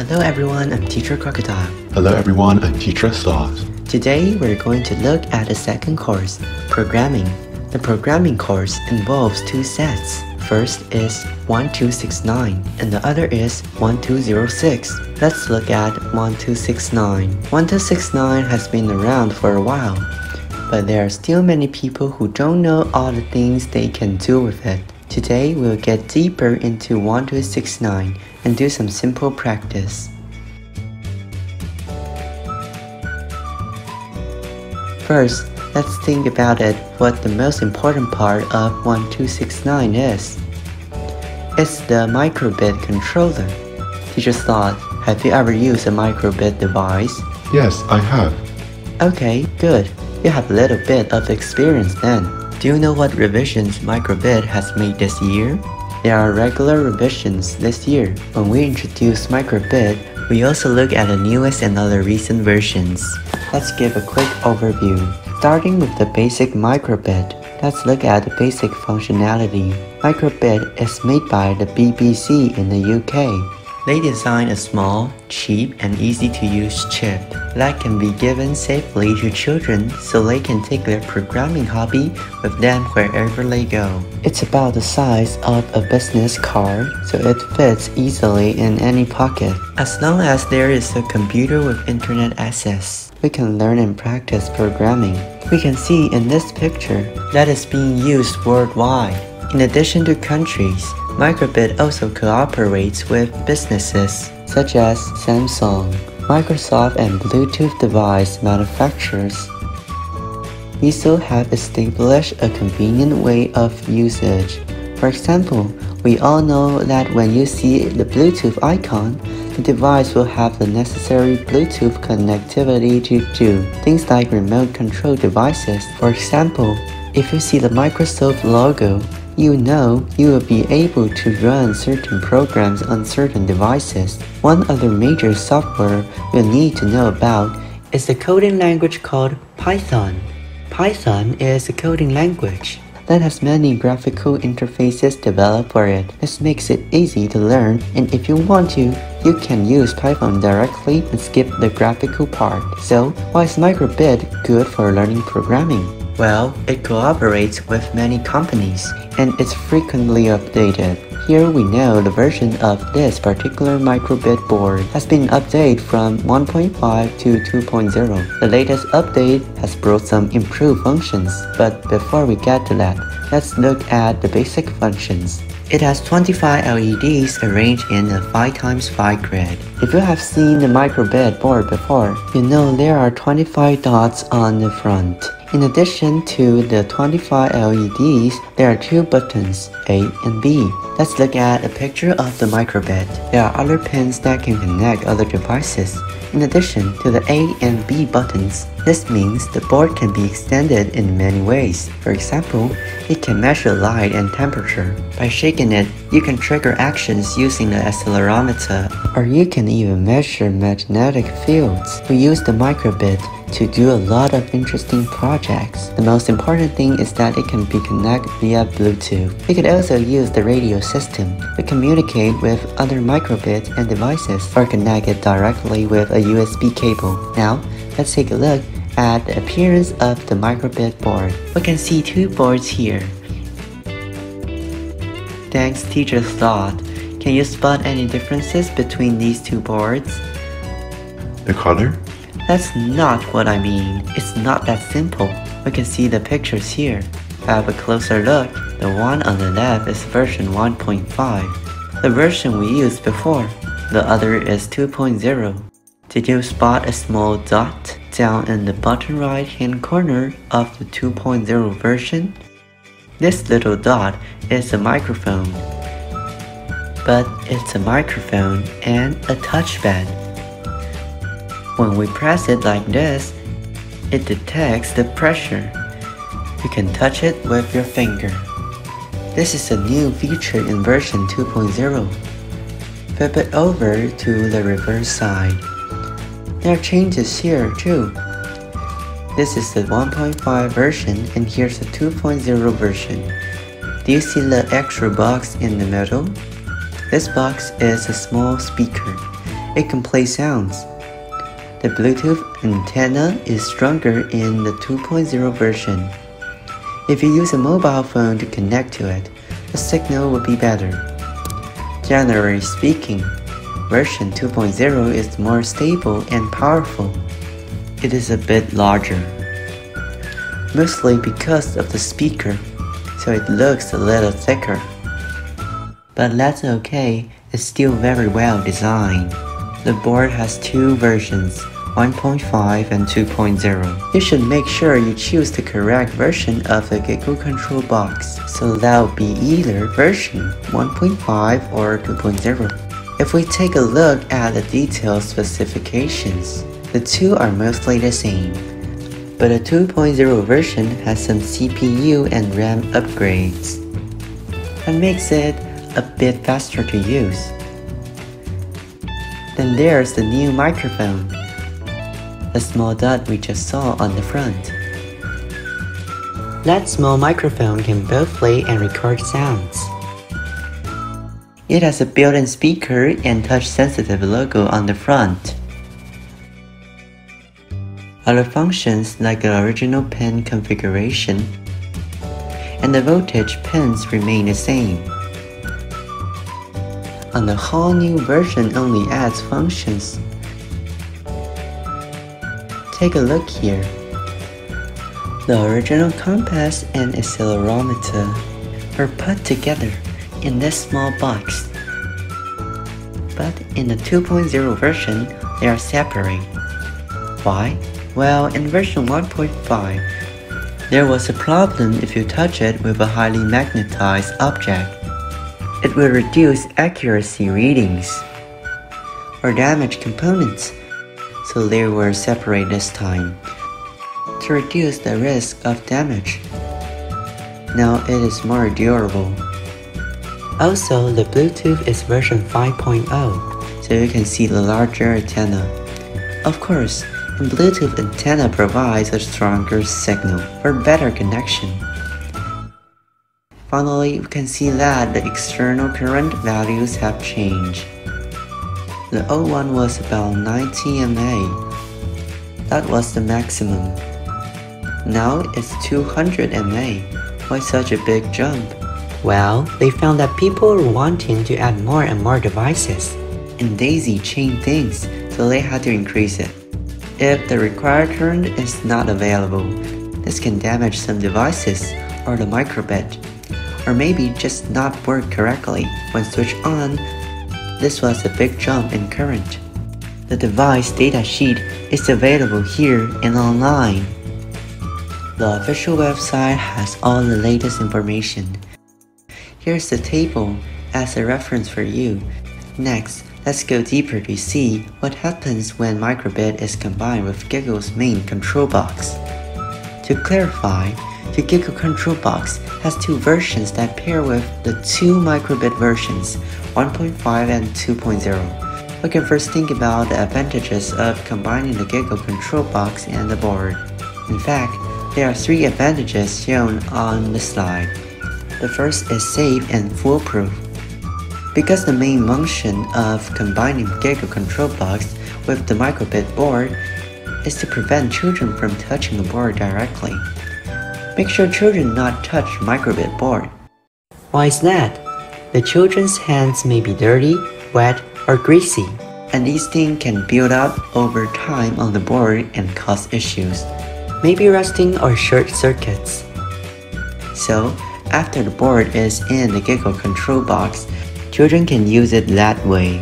Hello everyone, I'm Teacher Crocodile. Hello everyone, I'm Teacher Sloth. Today we're going to look at the second course, Programming. The programming course involves two sets. First is 1269 and the other is 1206. Let's look at 1269. 1269 has been around for a while, but there are still many people who don't know all the things they can do with it. Today we'll get deeper into 1269 and do some simple practice. First, let's think about it what the most important part of 1269 is. It's the microbit controller. Teacher Sloth, have you ever used a microbit device? Yes, I have. Okay, good. You have a little bit of experience then. Do you know what revisions microbit has made this year? There are regular revisions this year. When we introduce microbit, we also look at the newest and other recent versions. Let's give a quick overview. Starting with the basic microbit, let's look at the basic functionality. Microbit is made by the BBC in the UK. They designed a small, cheap, and easy to use chip that can be given safely to children so they can take their programming hobby with them wherever they go. It's about the size of a business card, so it fits easily in any pocket. As long as there is a computer with internet access, we can learn and practice programming. We can see in this picture that is being used worldwide. In addition to countries, Microbit also cooperates with businesses such as Samsung, Microsoft and Bluetooth device manufacturers. We still have established a convenient way of usage. For example, we all know that when you see the Bluetooth icon, the device will have the necessary Bluetooth connectivity to do things like remote control devices. For example, if you see the Microsoft logo, you know you will be able to run certain programs on certain devices. One other major software you'll need to know about is the coding language called Python. Python is a coding language that has many graphical interfaces developed for it. This makes it easy to learn and if you want to, you can use Python directly and skip the graphical part. So, why is Microbit good for learning programming? Well, it cooperates with many companies and it's frequently updated. Here we know the version of this particular microbit board has been updated from 1.5 to 2.0. The latest update has brought some improved functions, but before we get to that, let's look at the basic functions. It has 25 LEDs arranged in a 5x5 grid. If you have seen the microbit board before, you know there are 25 dots on the front. In addition to the 25 LEDs, there are two buttons, A and B. Let's look at a picture of the microbit. There are other pins that can connect other devices. In addition to the A and B buttons, this means the board can be extended in many ways. For example, it can measure light and temperature. By shaking it, you can trigger actions using the accelerometer, or you can even measure magnetic fields. We use the microbit to do a lot of interesting projects. The most important thing is that it can be connected via Bluetooth. We could also use the radio system to communicate with other microbits and devices or connect it directly with a USB cable. Now, let's take a look at the appearance of the microbit board. We can see two boards here. Thanks teacher Sloth. Can you spot any differences between these two boards? The color? That's not what I mean. It's not that simple. We can see the pictures here. Have a closer look. The one on the left is version 1.5, the version we used before. The other is 2.0. Did you spot a small dot down in the bottom right hand corner of the 2.0 version? This little dot is a microphone. But it's a microphone and a touchpad. When we press it like this, it detects the pressure. You can touch it with your finger. This is a new feature in version 2.0. Flip it over to the reverse side. There are changes here too. This is the 1.5 version and here's the 2.0 version. Do you see the extra box in the middle? This box is a small speaker it can play sounds. The Bluetooth antenna is stronger in the 2.0 version. If you use a mobile phone to connect to it, the signal will be better. Generally speaking, version 2.0 is more stable and powerful. It is a bit larger, mostly because of the speaker, so it looks a little thicker. But that's okay, it's still very well designed. The board has two versions, 1.5 and 2.0. You should make sure you choose the correct version of the Gigo Control Box, so that will be either version 1.5 or 2.0. If we take a look at the detailed specifications, the two are mostly the same. But a 2.0 version has some CPU and RAM upgrades. That makes it a bit faster to use. Then there's the new microphone, the small dot we just saw on the front. That small microphone can both play and record sounds. It has a built-in speaker and touch-sensitive logo on the front. Other functions like the original pin configuration and the voltage pins remain the same and the whole new version only adds functions. Take a look here. The original compass and accelerometer were put together in this small box. But in the 2.0 version, they are separate. Why? Well, in version 1.5, there was a problem if you touch it with a highly magnetized object it will reduce accuracy readings or damage components, so they were separate this time to reduce the risk of damage. Now it is more durable. Also, the Bluetooth is version 5.0, so you can see the larger antenna. Of course, the Bluetooth antenna provides a stronger signal for better connection. Finally, we can see that the external current values have changed. The old one was about 90 mA. That was the maximum. Now it's 200 mA. Why such a big jump? Well, they found that people were wanting to add more and more devices. And daisy chained things, so they had to increase it. If the required current is not available, this can damage some devices or the microbit or maybe just not work correctly when switched on. This was a big jump in current. The device datasheet is available here and online. The official website has all the latest information. Here's the table as a reference for you. Next, let's go deeper to see what happens when microbit is combined with Gigo's main control box. To clarify, the Gigo Control Box has two versions that pair with the two microbit versions, 1.5 and 2.0. We can first think about the advantages of combining the Gigo Control Box and the board. In fact, there are three advantages shown on the slide. The first is safe and foolproof. Because the main function of combining Gigo Control Box with the microbit board is to prevent children from touching the board directly. Make sure children not touch microbit board. Why is that? The children's hands may be dirty, wet, or greasy, and these things can build up over time on the board and cause issues, maybe rusting or short circuits. So, after the board is in the Gigo control box, children can use it that way.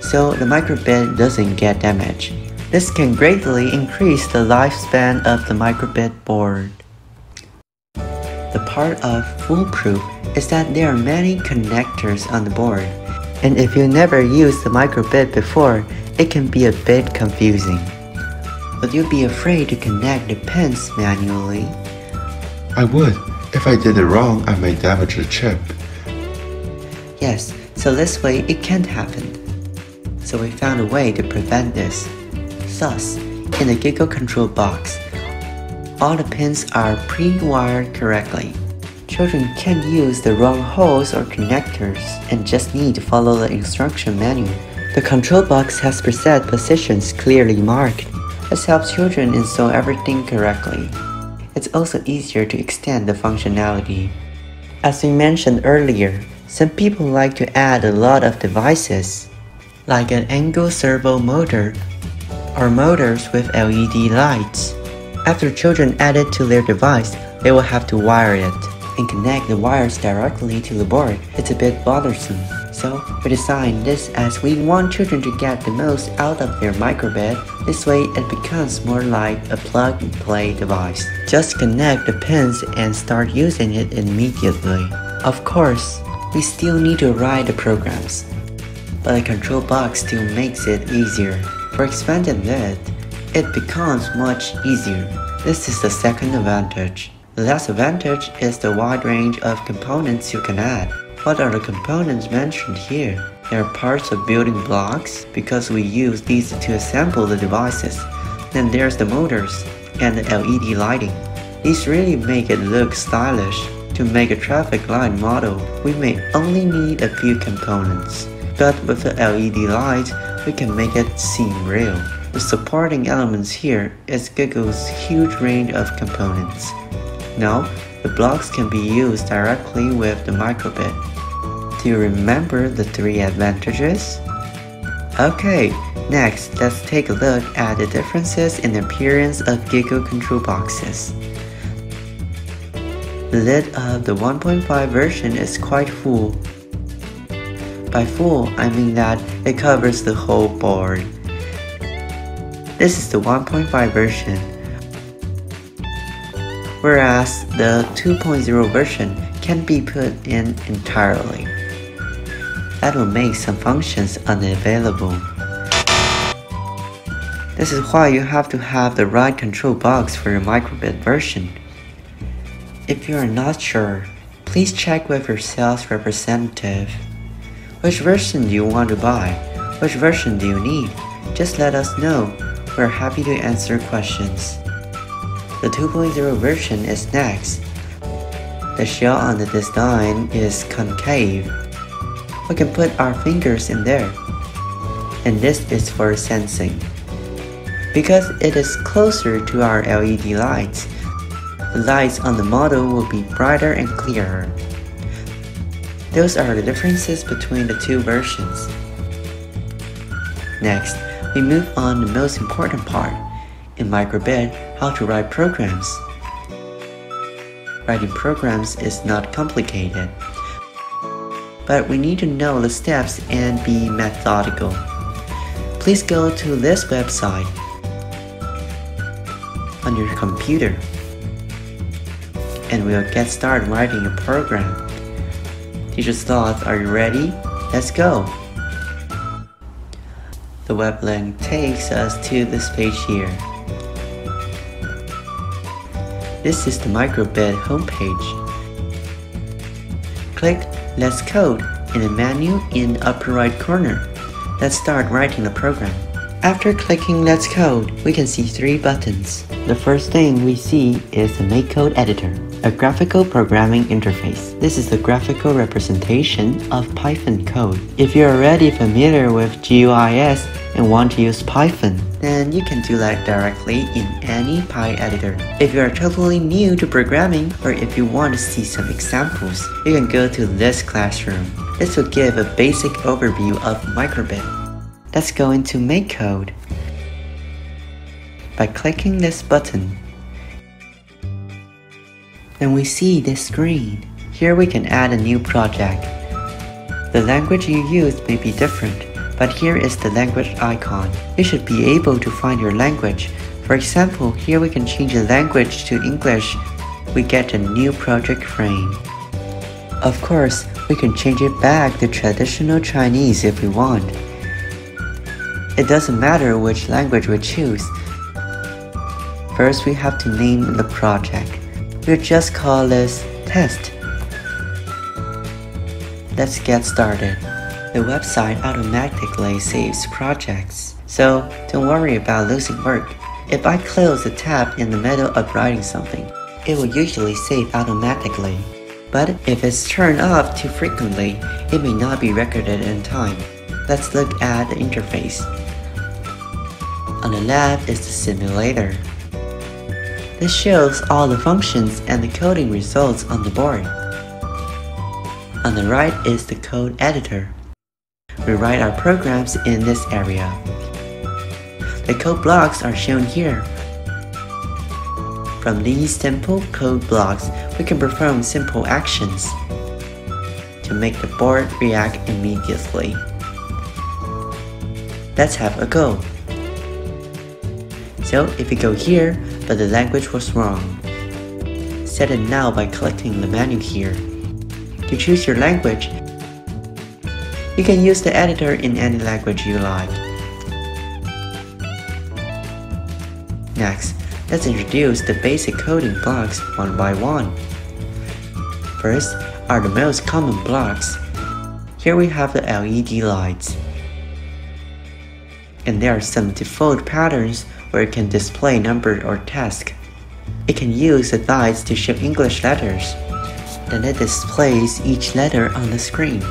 So the microbit doesn't get damaged. This can greatly increase the lifespan of the microbit board. The part of foolproof is that there are many connectors on the board, and if you never used the microbit before, it can be a bit confusing. But you'd be afraid to connect the pins manually. I would. If I did it wrong, I may damage the chip. Yes, so this way it can't happen. So we found a way to prevent this. Thus, in the Gigo control box, all the pins are pre-wired correctly. Children can't use the wrong holes or connectors and just need to follow the instruction manual The control box has preset positions clearly marked. This helps children install everything correctly. It's also easier to extend the functionality. As we mentioned earlier, some people like to add a lot of devices, like an angle servo motor or motors with LED lights. After children add it to their device, they will have to wire it and connect the wires directly to the board. It's a bit bothersome. So we designed this as we want children to get the most out of their microbit. This way it becomes more like a plug and play device. Just connect the pins and start using it immediately. Of course, we still need to write the programs, but the control box still makes it easier. For expanding it, it becomes much easier. This is the second advantage. The last advantage is the wide range of components you can add. What are the components mentioned here? They are parts of building blocks because we use these to assemble the devices. Then there's the motors and the LED lighting. These really make it look stylish. To make a traffic light model, we may only need a few components. But with the LED light, we can make it seem real. The supporting elements here is Gigo's huge range of components. Now, the blocks can be used directly with the microbit. Do you remember the three advantages? Okay, next let's take a look at the differences in appearance of Gigo control boxes. The lid of the 1.5 version is quite full. By full, I mean that it covers the whole board. This is the 1.5 version whereas the 2.0 version can be put in entirely. That will make some functions unavailable. This is why you have to have the right control box for your microbit version. If you are not sure, please check with your sales representative. Which version do you want to buy? Which version do you need? Just let us know. We're happy to answer questions. The 2.0 version is next. The shell on the design is concave. We can put our fingers in there. And this is for sensing. Because it is closer to our LED lights, the lights on the model will be brighter and clearer. Those are the differences between the two versions. Next, we move on the most important part, in microbit how to write programs. Writing programs is not complicated, but we need to know the steps and be methodical. Please go to this website on your computer and we'll get started writing a program. Teacher's thoughts, are you ready? Let's go! The web link takes us to this page here. This is the microbit homepage. Click Let's Code in the menu in upper right corner. Let's start writing the program. After clicking Let's Code, we can see three buttons. The first thing we see is the MakeCode Editor, a graphical programming interface. This is the graphical representation of Python code. If you're already familiar with GUIS and want to use Python, then you can do that directly in any Py editor. If you are totally new to programming or if you want to see some examples, you can go to this classroom. This will give a basic overview of Microbit. Let's go into MakeCode. By clicking this button, then we see this screen. Here we can add a new project. The language you use may be different, but here is the language icon. You should be able to find your language. For example, here we can change the language to English. We get a new project frame. Of course, we can change it back to traditional Chinese if we want. It doesn't matter which language we choose. First, we have to name the project. We'll just call this test. Let's get started. The website automatically saves projects, so don't worry about losing work. If I close the tab in the middle of writing something, it will usually save automatically. But if it's turned off too frequently, it may not be recorded in time. Let's look at the interface. On the left is the simulator. This shows all the functions and the coding results on the board. On the right is the code editor. We write our programs in this area. The code blocks are shown here. From these simple code blocks, we can perform simple actions to make the board react immediately. Let's have a go. So if you go here, but the language was wrong, set it now by clicking the menu here. To choose your language, you can use the editor in any language you like. Next, let's introduce the basic coding blocks one by one. First are the most common blocks. Here we have the LED lights. And there are some default patterns where it can display number or task. It can use the lights to show English letters. Then it displays each letter on the screen.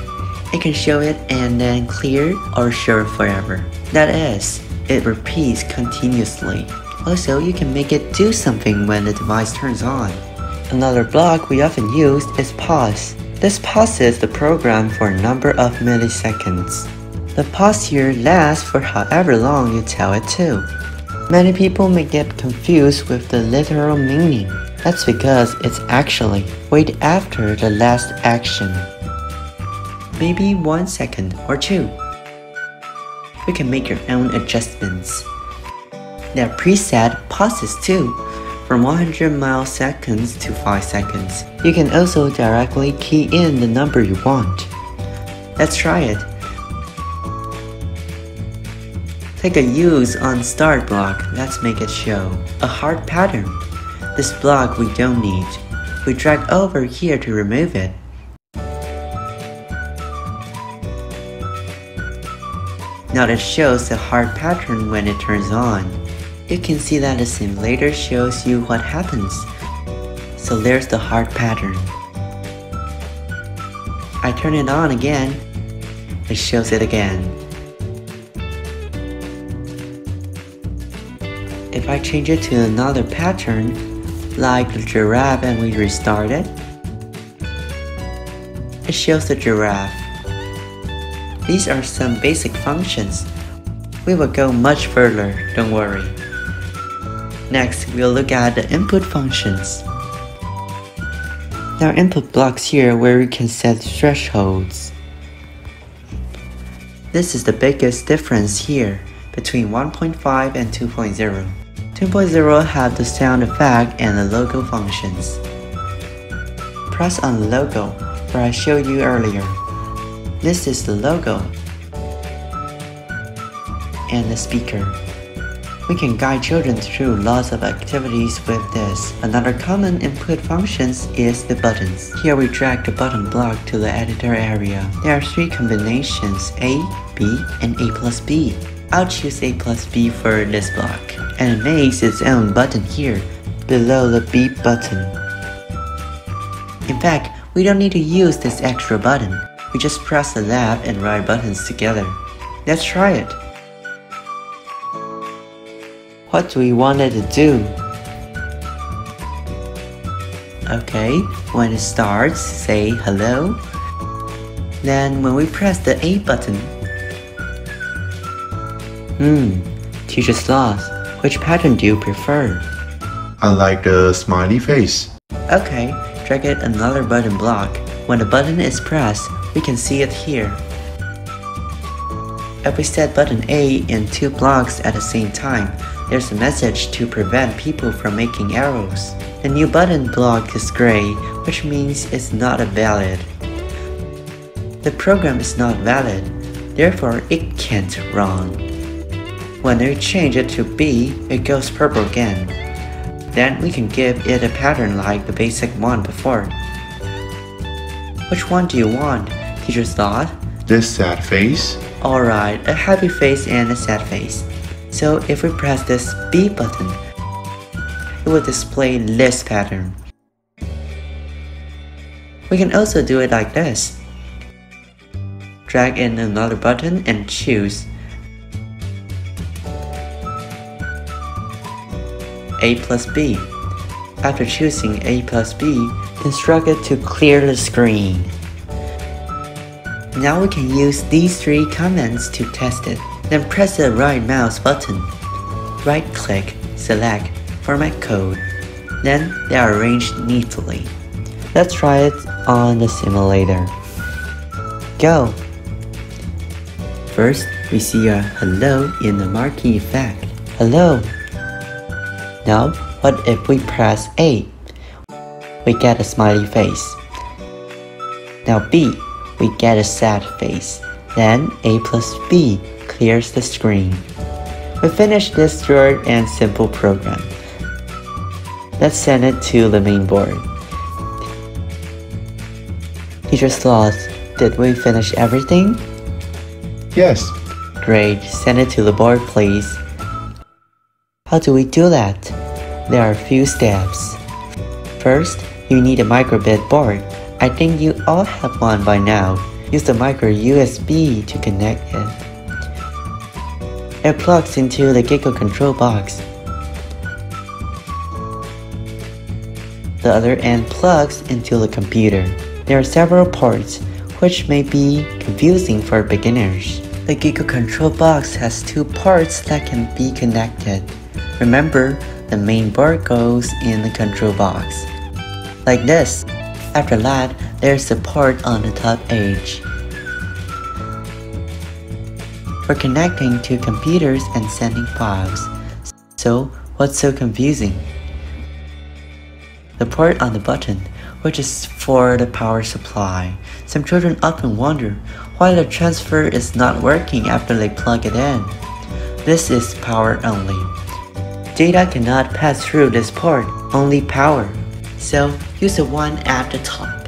It can show it and then clear or show forever. That is, it repeats continuously. Also, you can make it do something when the device turns on. Another block we often use is pause. This pauses the program for a number of milliseconds. The pause here lasts for however long you tell it to. Many people may get confused with the literal meaning. That's because it's actually wait after the last action. Maybe one second or two. You can make your own adjustments. There are preset pauses too, from 100 milliseconds to 5 seconds. You can also directly key in the number you want. Let's try it. Take a use on start block, let's make it show. A heart pattern. This block we don't need. We drag over here to remove it. Now it shows the heart pattern when it turns on. You can see that the simulator shows you what happens. So there's the heart pattern. I turn it on again. It shows it again. If I change it to another pattern, like the giraffe and we restart it, it shows the giraffe. These are some basic functions. We will go much further, don't worry. Next, we'll look at the input functions. There are input blocks here where we can set thresholds. This is the biggest difference here between 1.5 and 2.0. 2.0 have the sound effect and the logo functions. Press on the logo where I showed you earlier. This is the logo and the speaker. We can guide children through lots of activities with this. Another common input functions is the buttons. Here we drag the button block to the editor area. There are three combinations A, B, and A plus B. I'll choose A plus B for this block, and it makes its own button here, below the B button. In fact, we don't need to use this extra button. We just press the left and right buttons together. Let's try it. What do we want it to do? Okay, when it starts, say hello. Then when we press the A button, Hmm, teacher Sloth, which pattern do you prefer? I like the smiley face. Okay, drag it another button block. When the button is pressed, we can see it here. If we set button A in two blocks at the same time, there's a message to prevent people from making arrows. The new button block is gray, which means it's not a valid. The program is not valid, therefore it can't run. When we change it to B, it goes purple again. Then we can give it a pattern like the basic one before. Which one do you want? Teacher Sloth. This sad face? Alright, a happy face and a sad face. So if we press this B button, it will display this pattern. We can also do it like this. drag in another button and choose A plus B. After choosing A plus B, instruct it to clear the screen. Now we can use these three commands to test it. Then press the right mouse button. Right click, select Format Code. Then they are arranged neatly. Let's try it on the simulator. Go! First, we see a hello in the marquee effect. Hello! Now, what if we press A? We get a smiley face. Now B, we get a sad face. Then A plus B clears the screen. We finished this short and simple program. Let's send it to the main board. Teacher Sloth, did we finish everything? Yes, Great, send it to the board please. How do we do that? There are a few steps. First, you need a microbit board. I think you all have one by now. Use the micro USB to connect it. It plugs into the Gigo control box. The other end plugs into the computer. There are several ports, which may be confusing for beginners. The Gigo control box has two ports that can be connected. Remember, the main board goes in the control box. Like this. After that, there's a port on the top edge. For connecting to computers and sending files. So, what's so confusing? The port on the button, which is for the power supply. Some children often wonder why the transfer is not working after they plug it in. This is power only. Data cannot pass through this port, only power. So use the one at the top.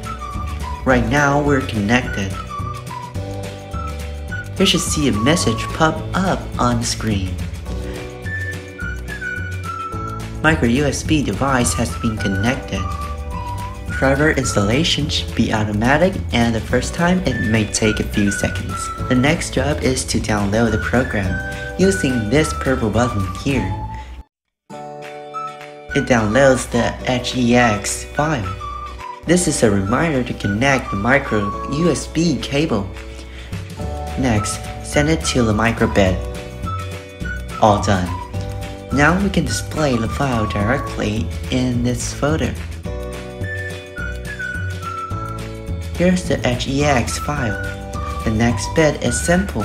Right now we're connected. You should see a message pop up on the screen. Micro USB device has been connected. Driver installation should be automatic and the first time it may take a few seconds. The next job is to download the program using this purple button here. It downloads the HEX file. This is a reminder to connect the micro USB cable. Next, send it to the micro microbit. All done. Now we can display the file directly in this folder. Here's the HEX file. The next bit is simple.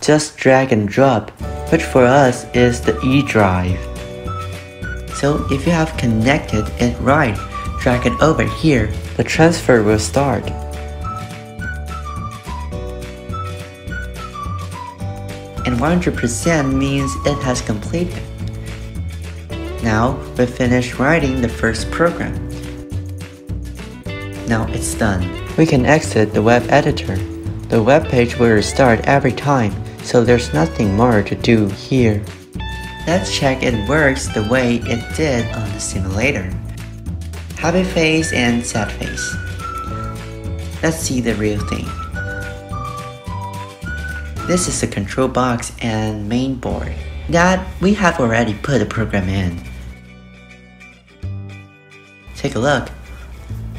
Just drag and drop, which for us is the E drive. So if you have connected it right, drag it over here, the transfer will start. And 100% means it has completed. Now we finished writing the first program. Now it's done. We can exit the web editor. The web page will restart every time, so there's nothing more to do here. Let's check it works the way it did on the simulator. Happy face and sad face. Let's see the real thing. This is the control box and main board that we have already put the program in. Take a look.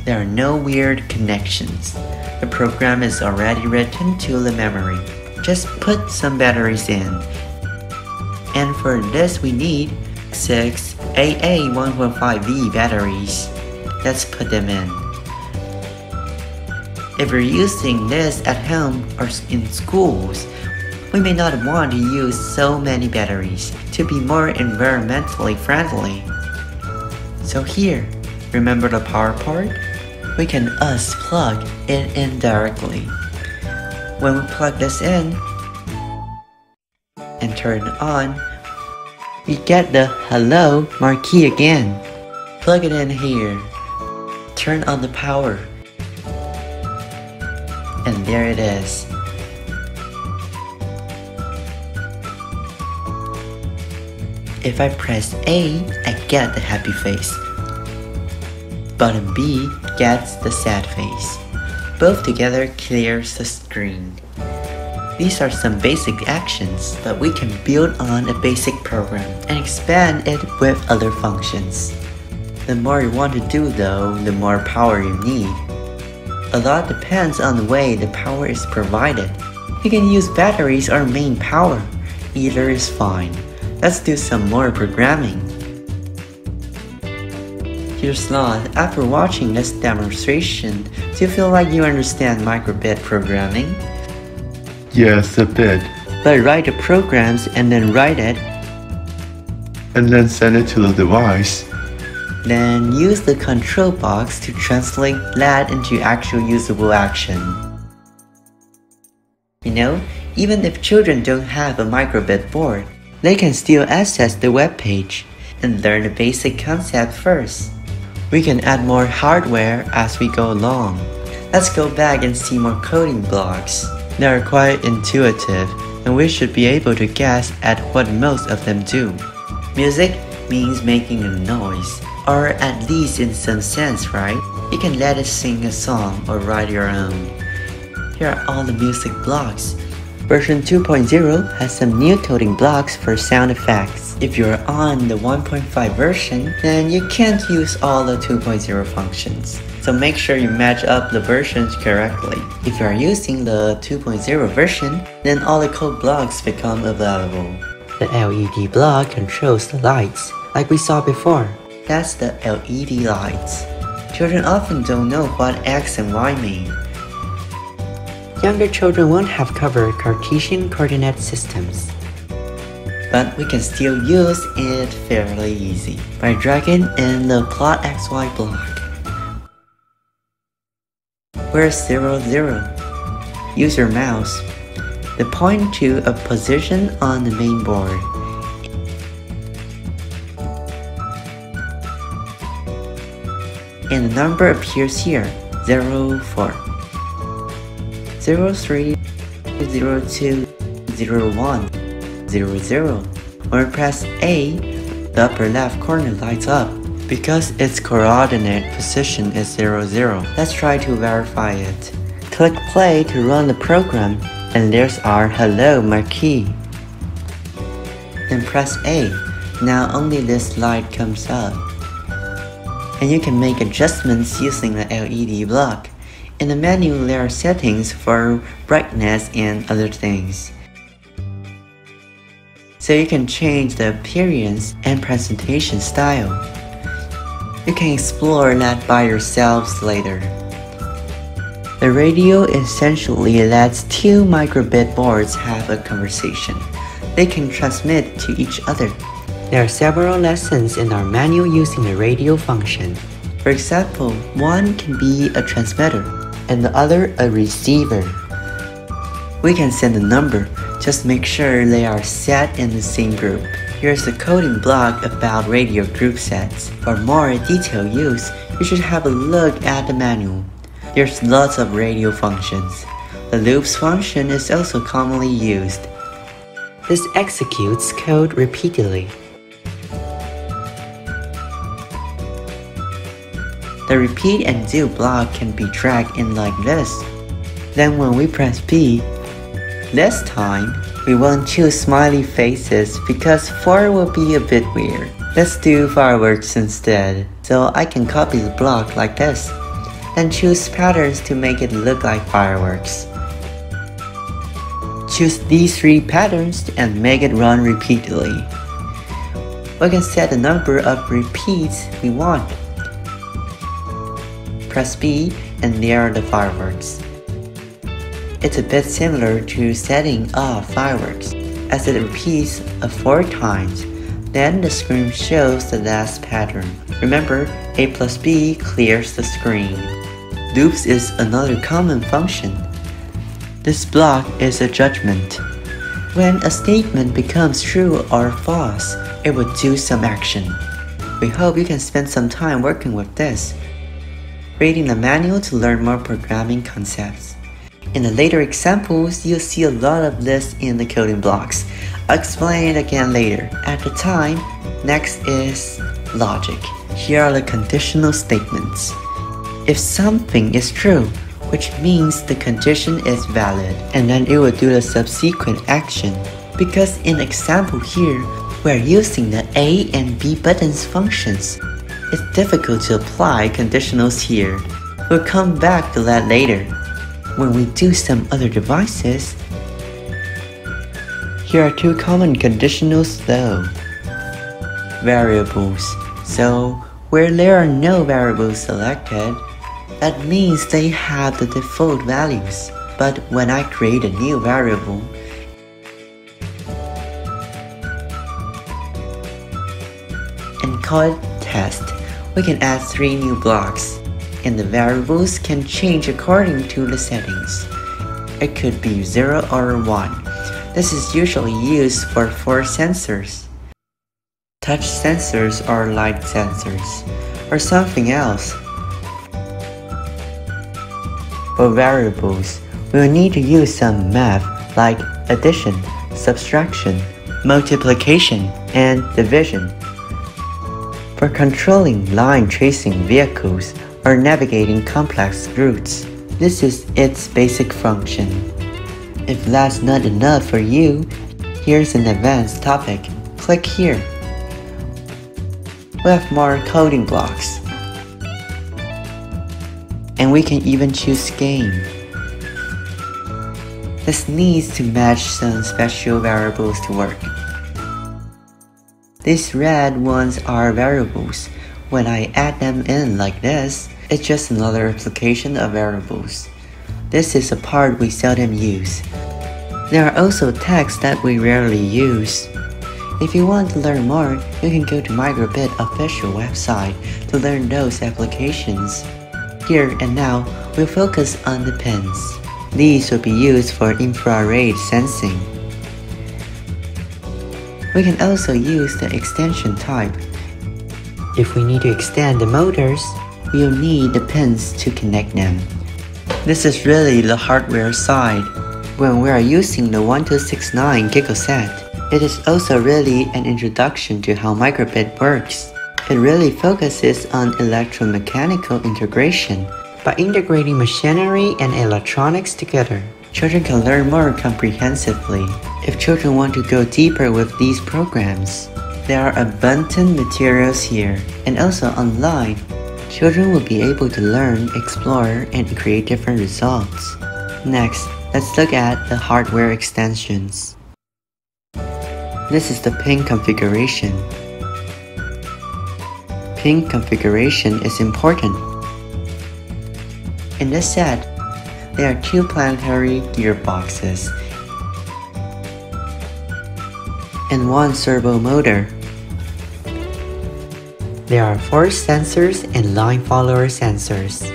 There are no weird connections. The program is already written to the memory. Just put some batteries in. And for this we need 6 AA115V batteries. Let's put them in. If you're using this at home or in schools, we may not want to use so many batteries to be more environmentally friendly. So here, remember the power port? We can us plug it in directly. When we plug this in and turn on, we get the hello marquee again. Plug it in here. Turn on the power. And there it is. If I press A, I get the happy face. Button B gets the sad face. Both together clears the screen. These are some basic actions, but we can build on a basic program and expand it with other functions. The more you want to do though, the more power you need. A lot depends on the way the power is provided. You can use batteries or main power. Either is fine. Let's do some more programming. Here's Sloth. After watching this demonstration, do you feel like you understand microbit programming? Yes, a bit. But write the programs and then write it. And then send it to the device. Then use the control box to translate that into actual usable action. You know, even if children don't have a microbit board, they can still access the web page and learn the basic concept first. We can add more hardware as we go along. Let's go back and see more coding blocks. They are quite intuitive, and we should be able to guess at what most of them do. Music means making a noise, or at least in some sense, right? You can let it sing a song or write your own. Here are all the music blocks. Version 2.0 has some new coding blocks for sound effects. If you're on the 1.5 version, then you can't use all the 2.0 functions so make sure you match up the versions correctly. If you are using the 2.0 version, then all the code blocks become available. The LED block controls the lights, like we saw before. That's the LED lights. Children often don't know what X and Y mean. Younger children won't have covered Cartesian coordinate systems. But we can still use it fairly easy by dragging in the plot XY block. Where's 0, 0? Use your mouse. The point to a position on the main board. And the number appears here, 0, 4. 0, 3, 0, 2, 0, 1, 0, 0. When we press A, the upper left corner lights up because its coordinate position is 0, 0. Let's try to verify it. Click play to run the program and there's our hello marquee. Then press A. Now only this light comes up. And you can make adjustments using the LED block. In the menu there are settings for brightness and other things. So you can change the appearance and presentation style. You can explore that by yourselves later. The radio essentially lets two microbit boards have a conversation. They can transmit to each other. There are several lessons in our manual using the radio function. For example, one can be a transmitter and the other a receiver. We can send a number, just make sure they are set in the same group. Here's the coding blog about radio group sets. For more detailed use, you should have a look at the manual. There's lots of radio functions. The loops function is also commonly used. This executes code repeatedly. The repeat and do block can be dragged in like this. Then when we press B, this time we won't choose smiley faces because 4 will be a bit weird. Let's do fireworks instead. So I can copy the block like this. Then choose patterns to make it look like fireworks. Choose these three patterns and make it run repeatedly. We can set the number of repeats we want. Press B and there are the fireworks. It's a bit similar to setting off fireworks, as it repeats four times, then the screen shows the last pattern. Remember, A plus B clears the screen. Loops is another common function. This block is a judgment. When a statement becomes true or false, it will do some action. We hope you can spend some time working with this, reading the manual to learn more programming concepts. In the later examples, you'll see a lot of this in the coding blocks. I'll explain it again later. At the time, next is logic. Here are the conditional statements. If something is true, which means the condition is valid, and then it will do the subsequent action. Because in example here, we're using the A and B buttons functions. It's difficult to apply conditionals here. We'll come back to that later. When we do some other devices, here are two common conditionals though. Variables. So, where there are no variables selected, that means they have the default values. But when I create a new variable, and call it test, we can add three new blocks, and the variables can change according to the settings. It could be 0 or 1. This is usually used for force sensors, touch sensors or light sensors, or something else. For variables, we will need to use some math like addition, subtraction, multiplication, and division. For controlling line tracing vehicles or navigating complex routes, this is its basic function. If that's not enough for you, here's an advanced topic. Click here. We have more coding blocks. And we can even choose game. This needs to match some special variables to work. These red ones are variables. When I add them in like this, it's just another application of variables. This is a part we seldom use. There are also tags that we rarely use. If you want to learn more, you can go to Microbit official website to learn those applications. Here and now, we'll focus on the pins. These will be used for infrared sensing. We can also use the extension type. If we need to extend the motors, we'll need the pins to connect them. This is really the hardware side. When we are using the 1269 GigaSet, it is also really an introduction to how microbit works. It really focuses on electromechanical integration. By integrating machinery and electronics together, children can learn more comprehensively. If children want to go deeper with these programs, there are abundant materials here and also online Children will be able to learn, explore, and create different results. Next, let's look at the hardware extensions. This is the pin configuration. Pin configuration is important. In this set, there are two planetary gearboxes and one servo motor. There are force sensors and line follower sensors.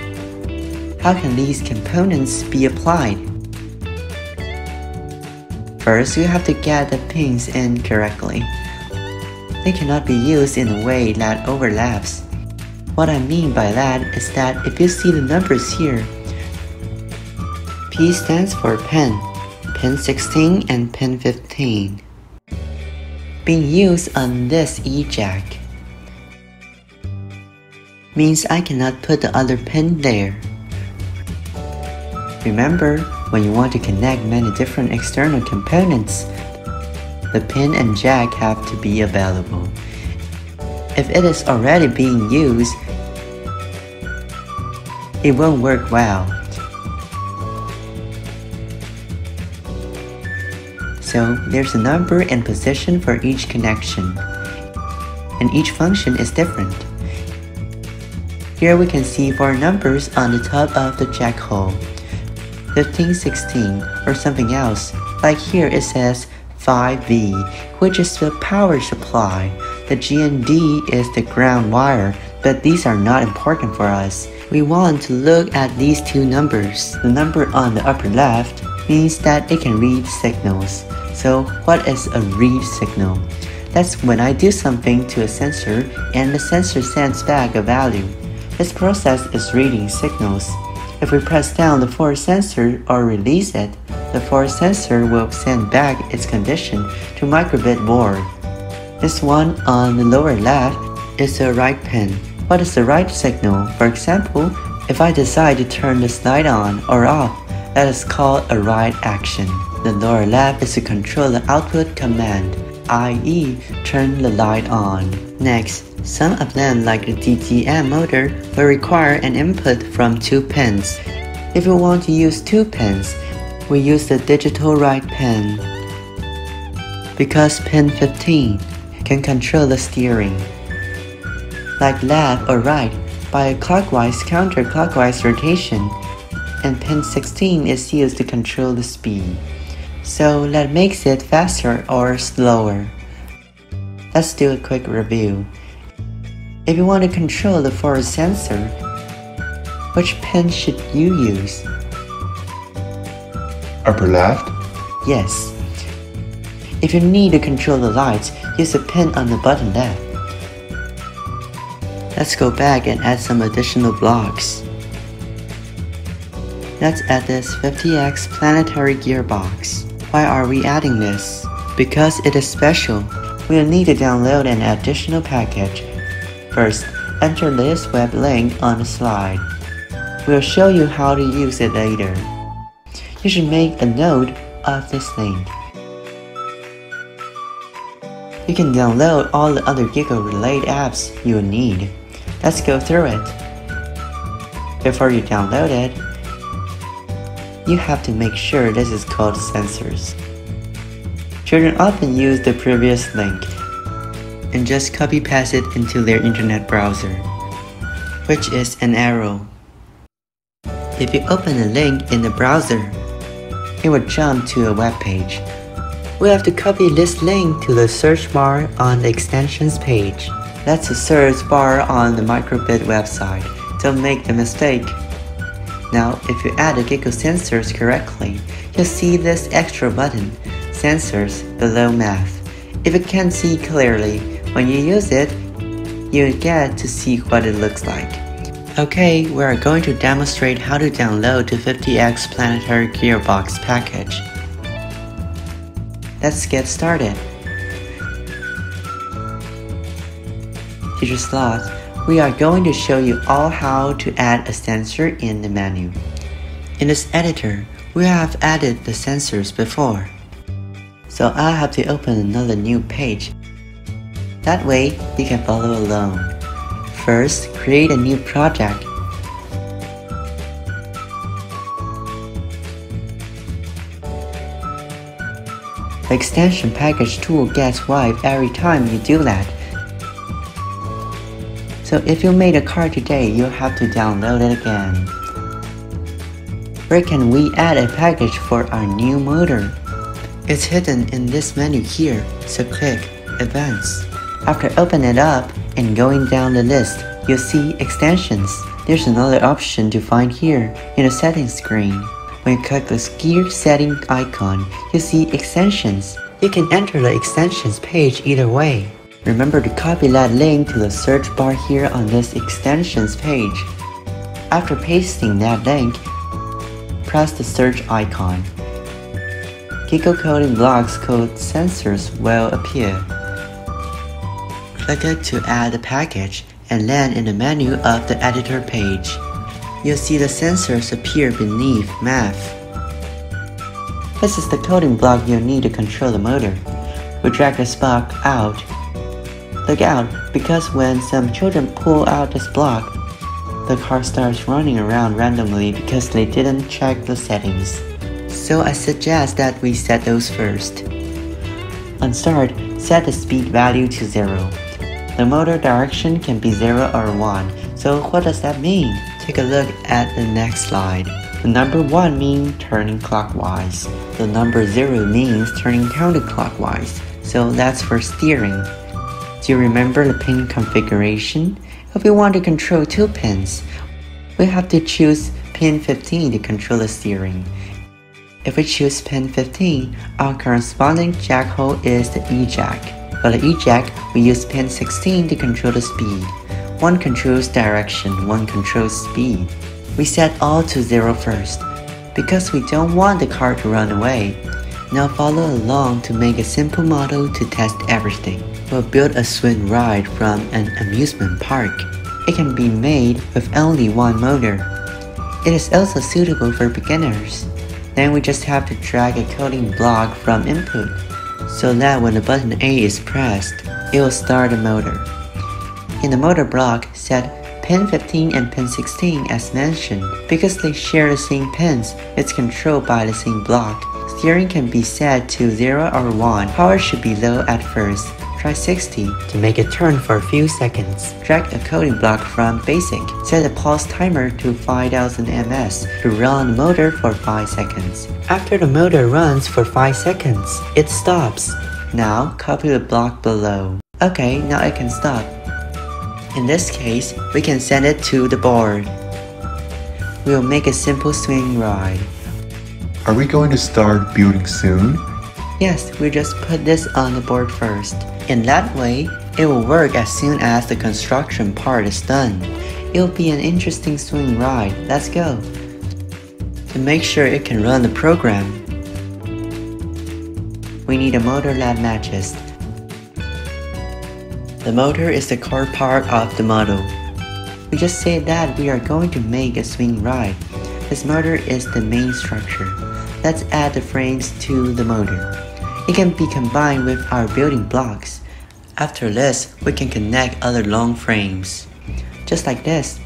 How can these components be applied? First, you have to get the pins in correctly. They cannot be used in a way that overlaps. What I mean by that is that if you see the numbers here, P stands for pin, pin 16 and pin 15, being used on this E-jack means I cannot put the other pin there. Remember, when you want to connect many different external components, the pin and jack have to be available. If it is already being used, it won't work well. So there's a number and position for each connection, and each function is different. Here we can see four numbers on the top of the jack hole. 15, 16, or something else. Like here it says 5V, which is the power supply. The GND is the ground wire, but these are not important for us. We want to look at these two numbers. The number on the upper left means that it can read signals. So what is a read signal? That's when I do something to a sensor and the sensor sends back a value. This process is reading signals. If we press down the force sensor or release it, the force sensor will send back its condition to microbit board. This one on the lower left is the write pin. What is the write signal? For example, If I decide to turn this light on or off, that is called a write action. The lower left is to control the output command, i.e. turn the light on. Next, some of them like the DTM motor will require an input from two pins. If you want to use two pins, we use the digital write pin because pin 15 can control the steering. Like left or right by a clockwise counterclockwise rotation and pin 16 is used to control the speed. So that makes it faster or slower. Let's do a quick review. If you want to control the forward sensor, which pin should you use? Upper left? Yes. If you need to control the lights, use the pin on the bottom left. Let's go back and add some additional blocks. Let's add this 50X planetary gearbox. Why are we adding this? Because it is special. We'll need to download an additional package. First, enter this web link on the slide. We'll show you how to use it later. You should make a note of this link. You can download all the other Gigo related apps you will need. Let's go through it. Before you download it, you have to make sure this is called sensors. Children often use the previous link and just copy paste it into their internet browser, which is an arrow. If you open a link in the browser, it will jump to a web page. We have to copy this link to the search bar on the extensions page. That's the search bar on the microbit website. Don't make the mistake. Now, if you add the Gigo sensors correctly, you'll see this extra button, Sensors, below Math. If you can't see clearly, when you use it, you get to see what it looks like. Okay, we are going to demonstrate how to download the 50X Planetary Gearbox package. Let's get started. Teacher Sloth, we are going to show you all how to add a sensor in the menu. In this editor, we have added the sensors before. So I have to open another new page. That way, you can follow along. First, create a new project. The extension package tool gets wiped every time you do that. So if you made a car today, you'll have to download it again. Where can we add a package for our new motor? It's hidden in this menu here, so click Events. After opening it up and going down the list, you'll see Extensions. There's another option to find here in the settings screen. When you click the gear setting icon, you'll see Extensions. You can enter the extensions page either way. Remember to copy that link to the search bar here on this extensions page. After pasting that link, press the search icon. Gigo coding blocks code sensors will appear. Click it to add the package and land in the menu of the editor page. You'll see the sensors appear beneath math. This is the coding block you'll need to control the motor. We drag this spark out Look out, because when some children pull out this block, the car starts running around randomly because they didn't check the settings. So I suggest that we set those first. On start, set the speed value to 0. The motor direction can be 0 or 1, so what does that mean? Take a look at the next slide. The number 1 means turning clockwise. The number 0 means turning counterclockwise, so that's for steering. Do you remember the pin configuration? If we want to control two pins, we have to choose pin 15 to control the steering. If we choose pin 15, our corresponding jack hole is the E-jack. For the E-jack, we use pin 16 to control the speed. One controls direction, one controls speed. We set all to zero first, because we don't want the car to run away. Now follow along to make a simple model to test everything. We'll build a swing ride from an amusement park. It can be made with only one motor. It is also suitable for beginners. Then we just have to drag a coding block from input, so that when the button A is pressed, it will start the motor. In the motor block, set pin 15 and pin 16 as mentioned. Because they share the same pins, it's controlled by the same block. Steering can be set to 0 or 1. Power should be low at first. Try 60 to make a turn for a few seconds. Drag a coding block from Basic. Set a pulse timer to 5000 ms to run the motor for 5 seconds. After the motor runs for 5 seconds, it stops. Now copy the block below. Okay, now it can stop. In this case, we can send it to the board. We'll make a simple swing ride. Are we going to start building soon? Yes, we just put this on the board first. In that way, it will work as soon as the construction part is done. It'll be an interesting swing ride. Let's go. To make sure it can run the program, we need a motor that matches. The motor is the core part of the model. We just say that we are going to make a swing ride. This motor is the main structure. Let's add the frames to the motor. It can be combined with our building blocks. After this, we can connect other long frames. Just like this,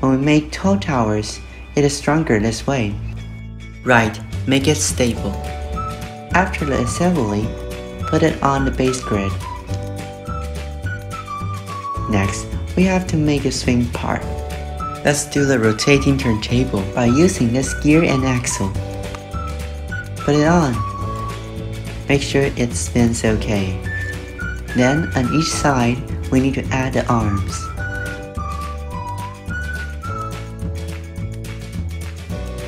when we make tall towers, it is stronger this way. Right, make it stable. After the assembly, put it on the base grid. Next, we have to make a swing part. Let's do the rotating turntable by using this gear and axle. Put it on. Make sure it spins okay. Then on each side, we need to add the arms.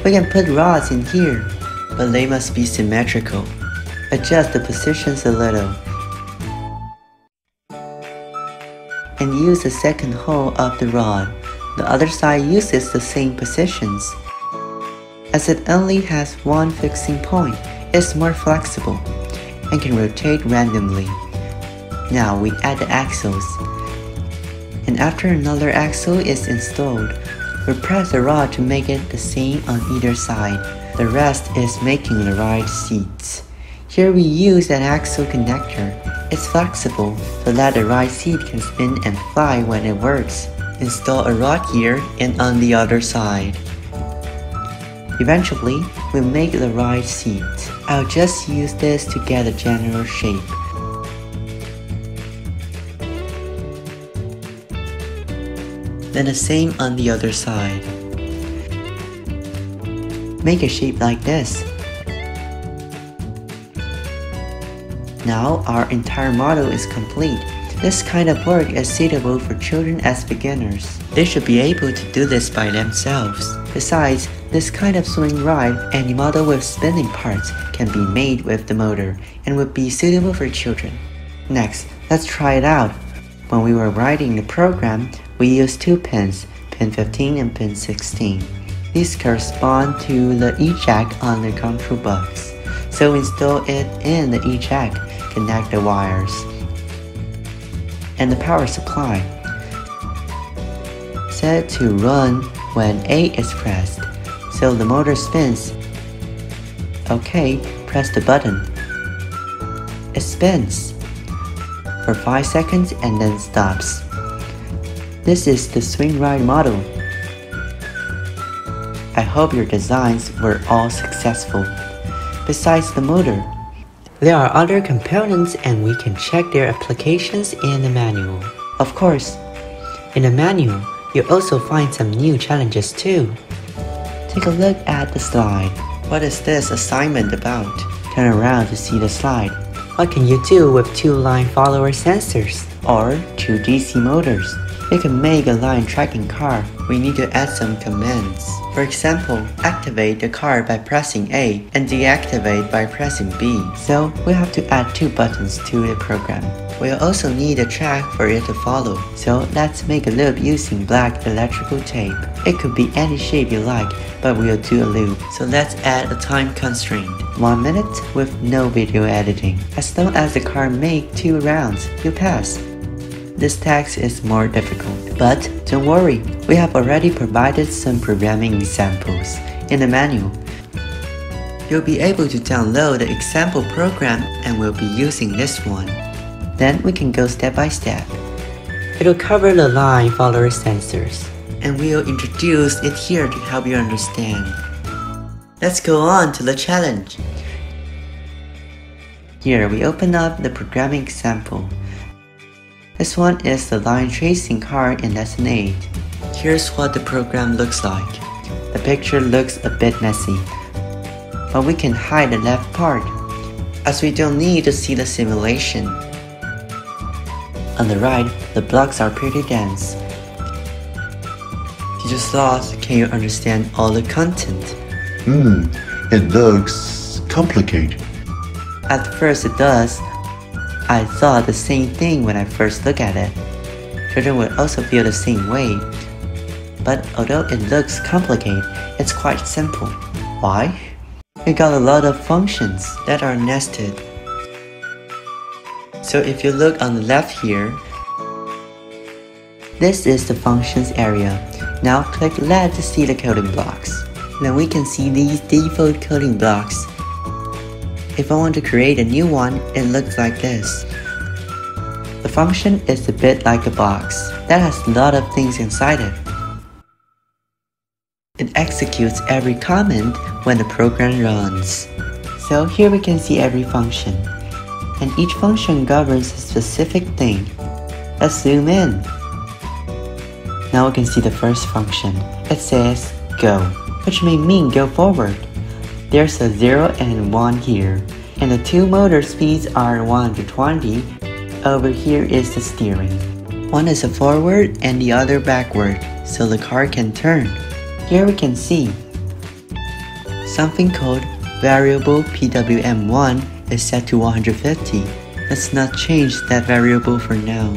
We can put rods in here, but they must be symmetrical. Adjust the positions a little. and use the second hole of the rod. The other side uses the same positions. As it only has one fixing point, it's more flexible and can rotate randomly. Now we add the axles. And after another axle is installed, we press the rod to make it the same on either side. The rest is making the ride seats. Here we use an axle connector. It's flexible so that the ride seat can spin and fly when it works. Install a rod here and on the other side. Eventually, we make the ride seat. I'll just use this to get a general shape. Then the same on the other side. Make a shape like this. Now our entire model is complete. This kind of work is suitable for children as beginners. They should be able to do this by themselves. Besides, this kind of swing ride, any model with spinning parts can be made with the motor and would be suitable for children. Next, let's try it out. When we were writing the program, we used two pins, pin 15 and pin 16. These correspond to the e-jack on the control box. So install it in the e-jack, connect the wires, and the power supply. Set to run when A is pressed, so the motor spins. OK, press the button. It spins for 5 seconds and then stops. This is the swing ride model. I hope your designs were all successful. Besides the motor, there are other components and we can check their applications in the manual. Of course, in the manual, you'll also find some new challenges too. Take a look at the slide. What is this assignment about? Turn around to see the slide. What can you do with two line follower sensors or two DC motors? You can make a line tracking car. We need to add some commands. For example, activate the car by pressing A and deactivate by pressing B. So we have to add two buttons to the program. We'll also need a track for it to follow. So let's make a loop using black electrical tape. It could be any shape you like, but we'll do a loop. So let's add a time constraint. One minute with no video editing. As long as the car make two rounds, you pass. This task is more difficult. But don't worry, we have already provided some programming examples in the manual. You'll be able to download the example program and we'll be using this one. Then we can go step by step. It'll cover the line follower sensors and we'll introduce it here to help you understand. Let's go on to the challenge. Here we open up the programming example. This one is the line tracing card in lesson 8. Here's what the program looks like. The picture looks a bit messy, but we can hide the left part, as we don't need to see the simulation. On the right, the blocks are pretty dense. Teacher Sloth, can you understand all the content? Hmm, it looks complicated. At first it does. I thought the same thing when I first looked at it. Children would also feel the same way. But although it looks complicated, it's quite simple. Why? We got a lot of functions that are nested. So if you look on the left here, this is the functions area. Now click LED to see the coding blocks. Then we can see these default coding blocks. If I want to create a new one, it looks like this. The function is a bit like a box that has a lot of things inside it. It executes every comment when the program runs. So here we can see every function. And each function governs a specific thing. Let's zoom in. Now we can see the first function. It says go, which may mean go forward. There's a 0 and 1 here, and the two motor speeds are 1 to 20. Over here is the steering. One is a forward and the other backward, so the car can turn. Here we can see something called variable PWM1 is set to 150. Let's not change that variable for now.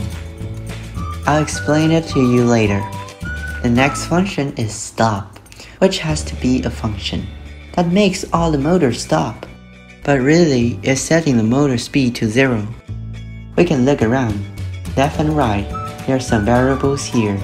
I'll explain it to you later. The next function is stop, which has to be a function that makes all the motors stop, but really is setting the motor speed to zero. We can look around, left and right, there are some variables here.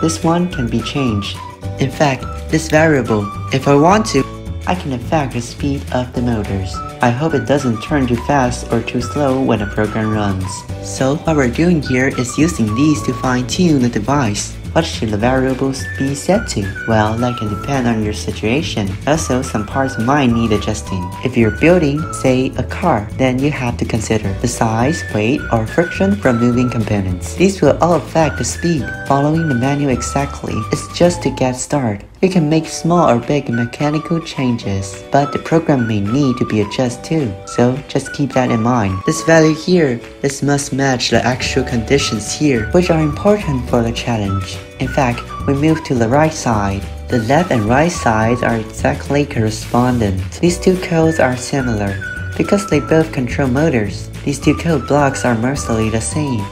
This one can be changed. In fact, this variable, if I want to, I can affect the speed of the motors. I hope it doesn't turn too fast or too slow when the program runs. So what we're doing here is using these to fine-tune the device. What should the variables be set to? Well, that can depend on your situation. Also, some parts might need adjusting. If you're building, say, a car, then you have to consider the size, weight, or friction from moving components. These will all affect the speed. Following the manual exactly is just to get started. You can make small or big mechanical changes, but the program may need to be adjusted too, so just keep that in mind. This value here, this must match the actual conditions here, which are important for the challenge. In fact, we move to the right side. The left and right sides are exactly correspondent. These two codes are similar. Because they both control motors, these two code blocks are mostly the same.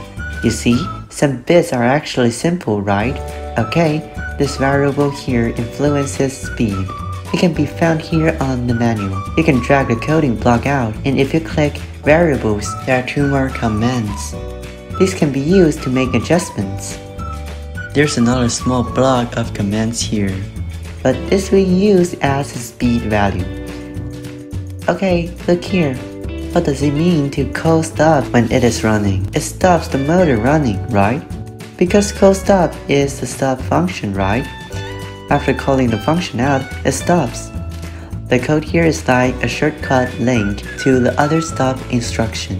You see, some bits are actually simple, right? Okay, this variable here influences speed. It can be found here on the manual. You can drag the coding block out, and if you click Variables, there are two more commands. These can be used to make adjustments. There's another small block of commands here, but this we use as a speed value. Okay, look here. What does it mean to call stop when it is running? It stops the motor running, right? Because call stop is the stop function, right? After calling the function out, it stops. The code here is like a shortcut link to the other stop instruction.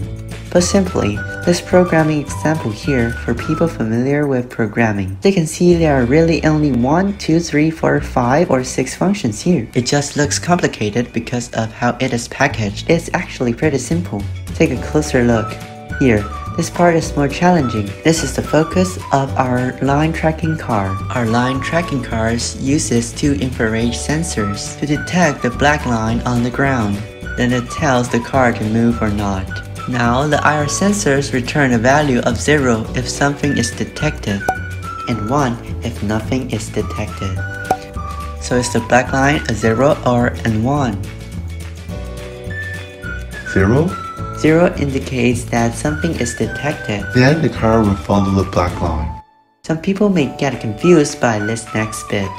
But simply, this programming example here for people familiar with programming. They can see there are really only 1, 2, 3, 4, 5 or 6 functions here. It just looks complicated because of how it is packaged. It's actually pretty simple. Take a closer look. Here, this part is more challenging. This is the focus of our line tracking car. Our line tracking cars uses two infrared sensors to detect the black line on the ground. Then it tells the car to move or not. Now the IR sensors return a value of 0 if something is detected, and 1 if nothing is detected. So is the black line a 0 or an 1? 0? Zero indicates that something is detected. Then the car will follow the black line. Some people may get confused by this next bit.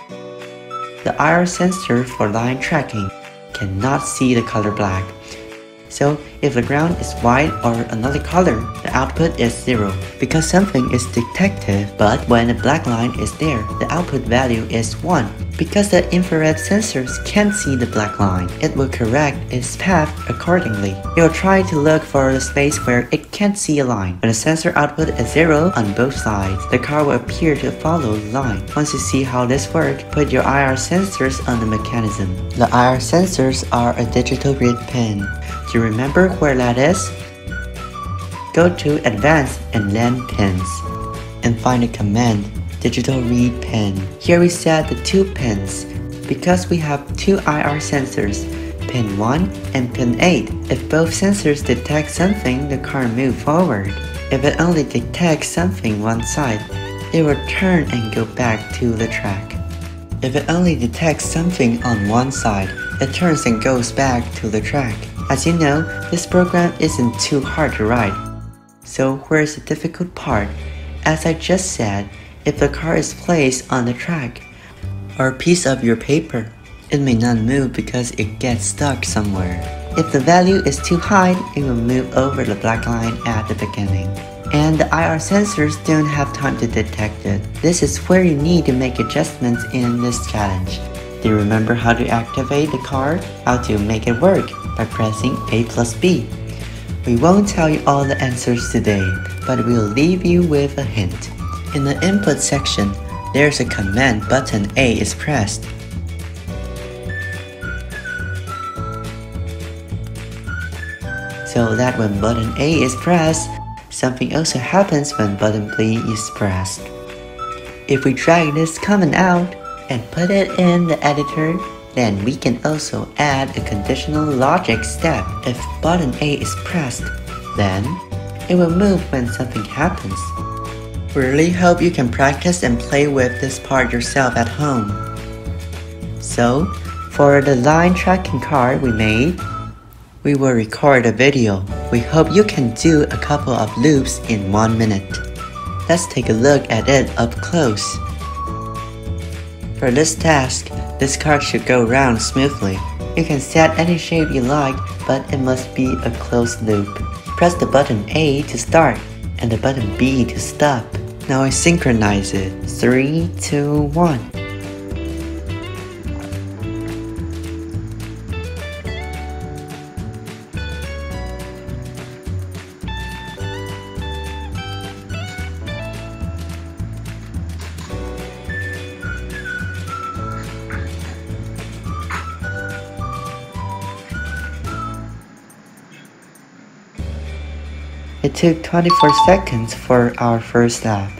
The IR sensor for line tracking cannot see the color black. So if the ground is white or another color, the output is 0 because something is detected. But when a black line is there, the output value is 1. Because the infrared sensors can't see the black line, it will correct its path accordingly. It will try to look for the space where it can't see a line. When the sensor output is 0 on both sides, the car will appear to follow the line. Once you see how this works, put your IR sensors on the mechanism. The IR sensors are a digital read pin. Do you remember where that is? Go to Advanced and then Pins and find the command Digital Read Pin. Here we set the two pins because we have two IR sensors, pin 1 and pin 8. If both sensors detect something, the car move forward. If it only detects something one side, it will turn and go back to the track. If it only detects something on one side, it turns and goes back to the track. As you know, this program isn't too hard to write. So where's the difficult part? As I just said, if the car is placed on the track or a piece of your paper, it may not move because it gets stuck somewhere. If the value is too high, it will move over the black line at the beginning. And the IR sensors don't have time to detect it. This is where you need to make adjustments in this challenge. Do you remember how to activate the car? How to make it work? By pressing A plus B. We won't tell you all the answers today, but we'll leave you with a hint. In the input section, there's a command button A is pressed. So that when button A is pressed, something also happens when button B is pressed. If we drag this command out and put it in the editor, then we can also add a conditional logic step. If button A is pressed, then it will move when something happens. Really hope you can practice and play with this part yourself at home. So, for the line tracking card we made, we will record a video. We hope you can do a couple of loops in one minute. Let's take a look at it up close. For this task, this card should go round smoothly. You can set any shape you like, but it must be a closed loop. Press the button A to start and the button B to stop. Now I synchronize it. 3, 2, 1. Took 24 seconds for our first lap.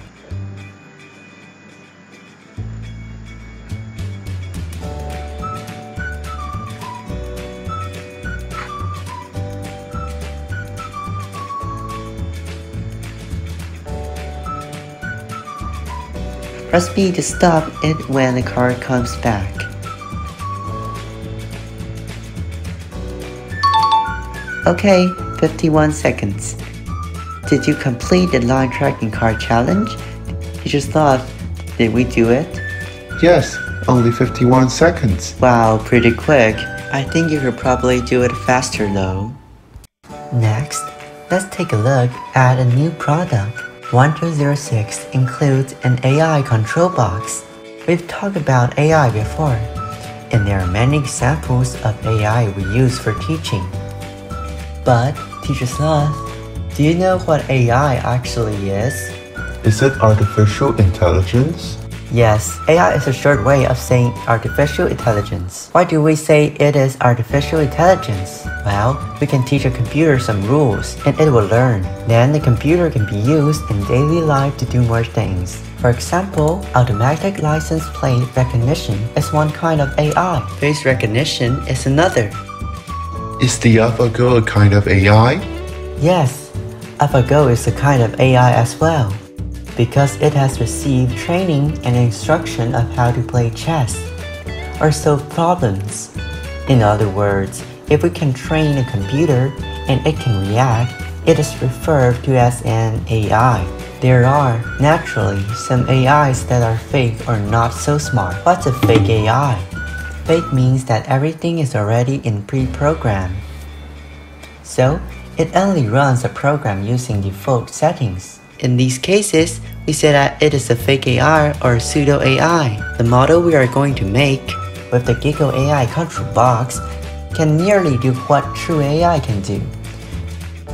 Press B to stop it when the car comes back. Okay, 51 seconds. Did you complete the line tracking car challenge? You just thought, did we do it? Yes, only 51 seconds. Wow, pretty quick. I think you could probably do it faster though. Next, let's take a look at a new product. 1206 includes an AI control box. We've talked about AI before, and there are many examples of AI we use for teaching. But, Teacher Sloth, do you know what AI actually is? Is it artificial intelligence? Yes, AI is a short way of saying artificial intelligence. Why do we say it is artificial intelligence? Well, we can teach a computer some rules and it will learn. Then the computer can be used in daily life to do more things. For example, automatic license plate recognition is one kind of AI. Face recognition is another. Is the AlphaGo a kind of AI? Yes, AlphaGo is a kind of AI as well, because it has received training and instruction of how to play chess or solve problems. In other words, if we can train a computer, and it can react, it is referred to as an AI. There are, naturally, some AIs that are fake or not so smart. What's a fake AI? Fake means that everything is already in pre-programmed. So, it only runs a program using default settings. In these cases, we say that it is a fake AI or pseudo AI. The model we are going to make with the Gigo AI control box can nearly do what true AI can do.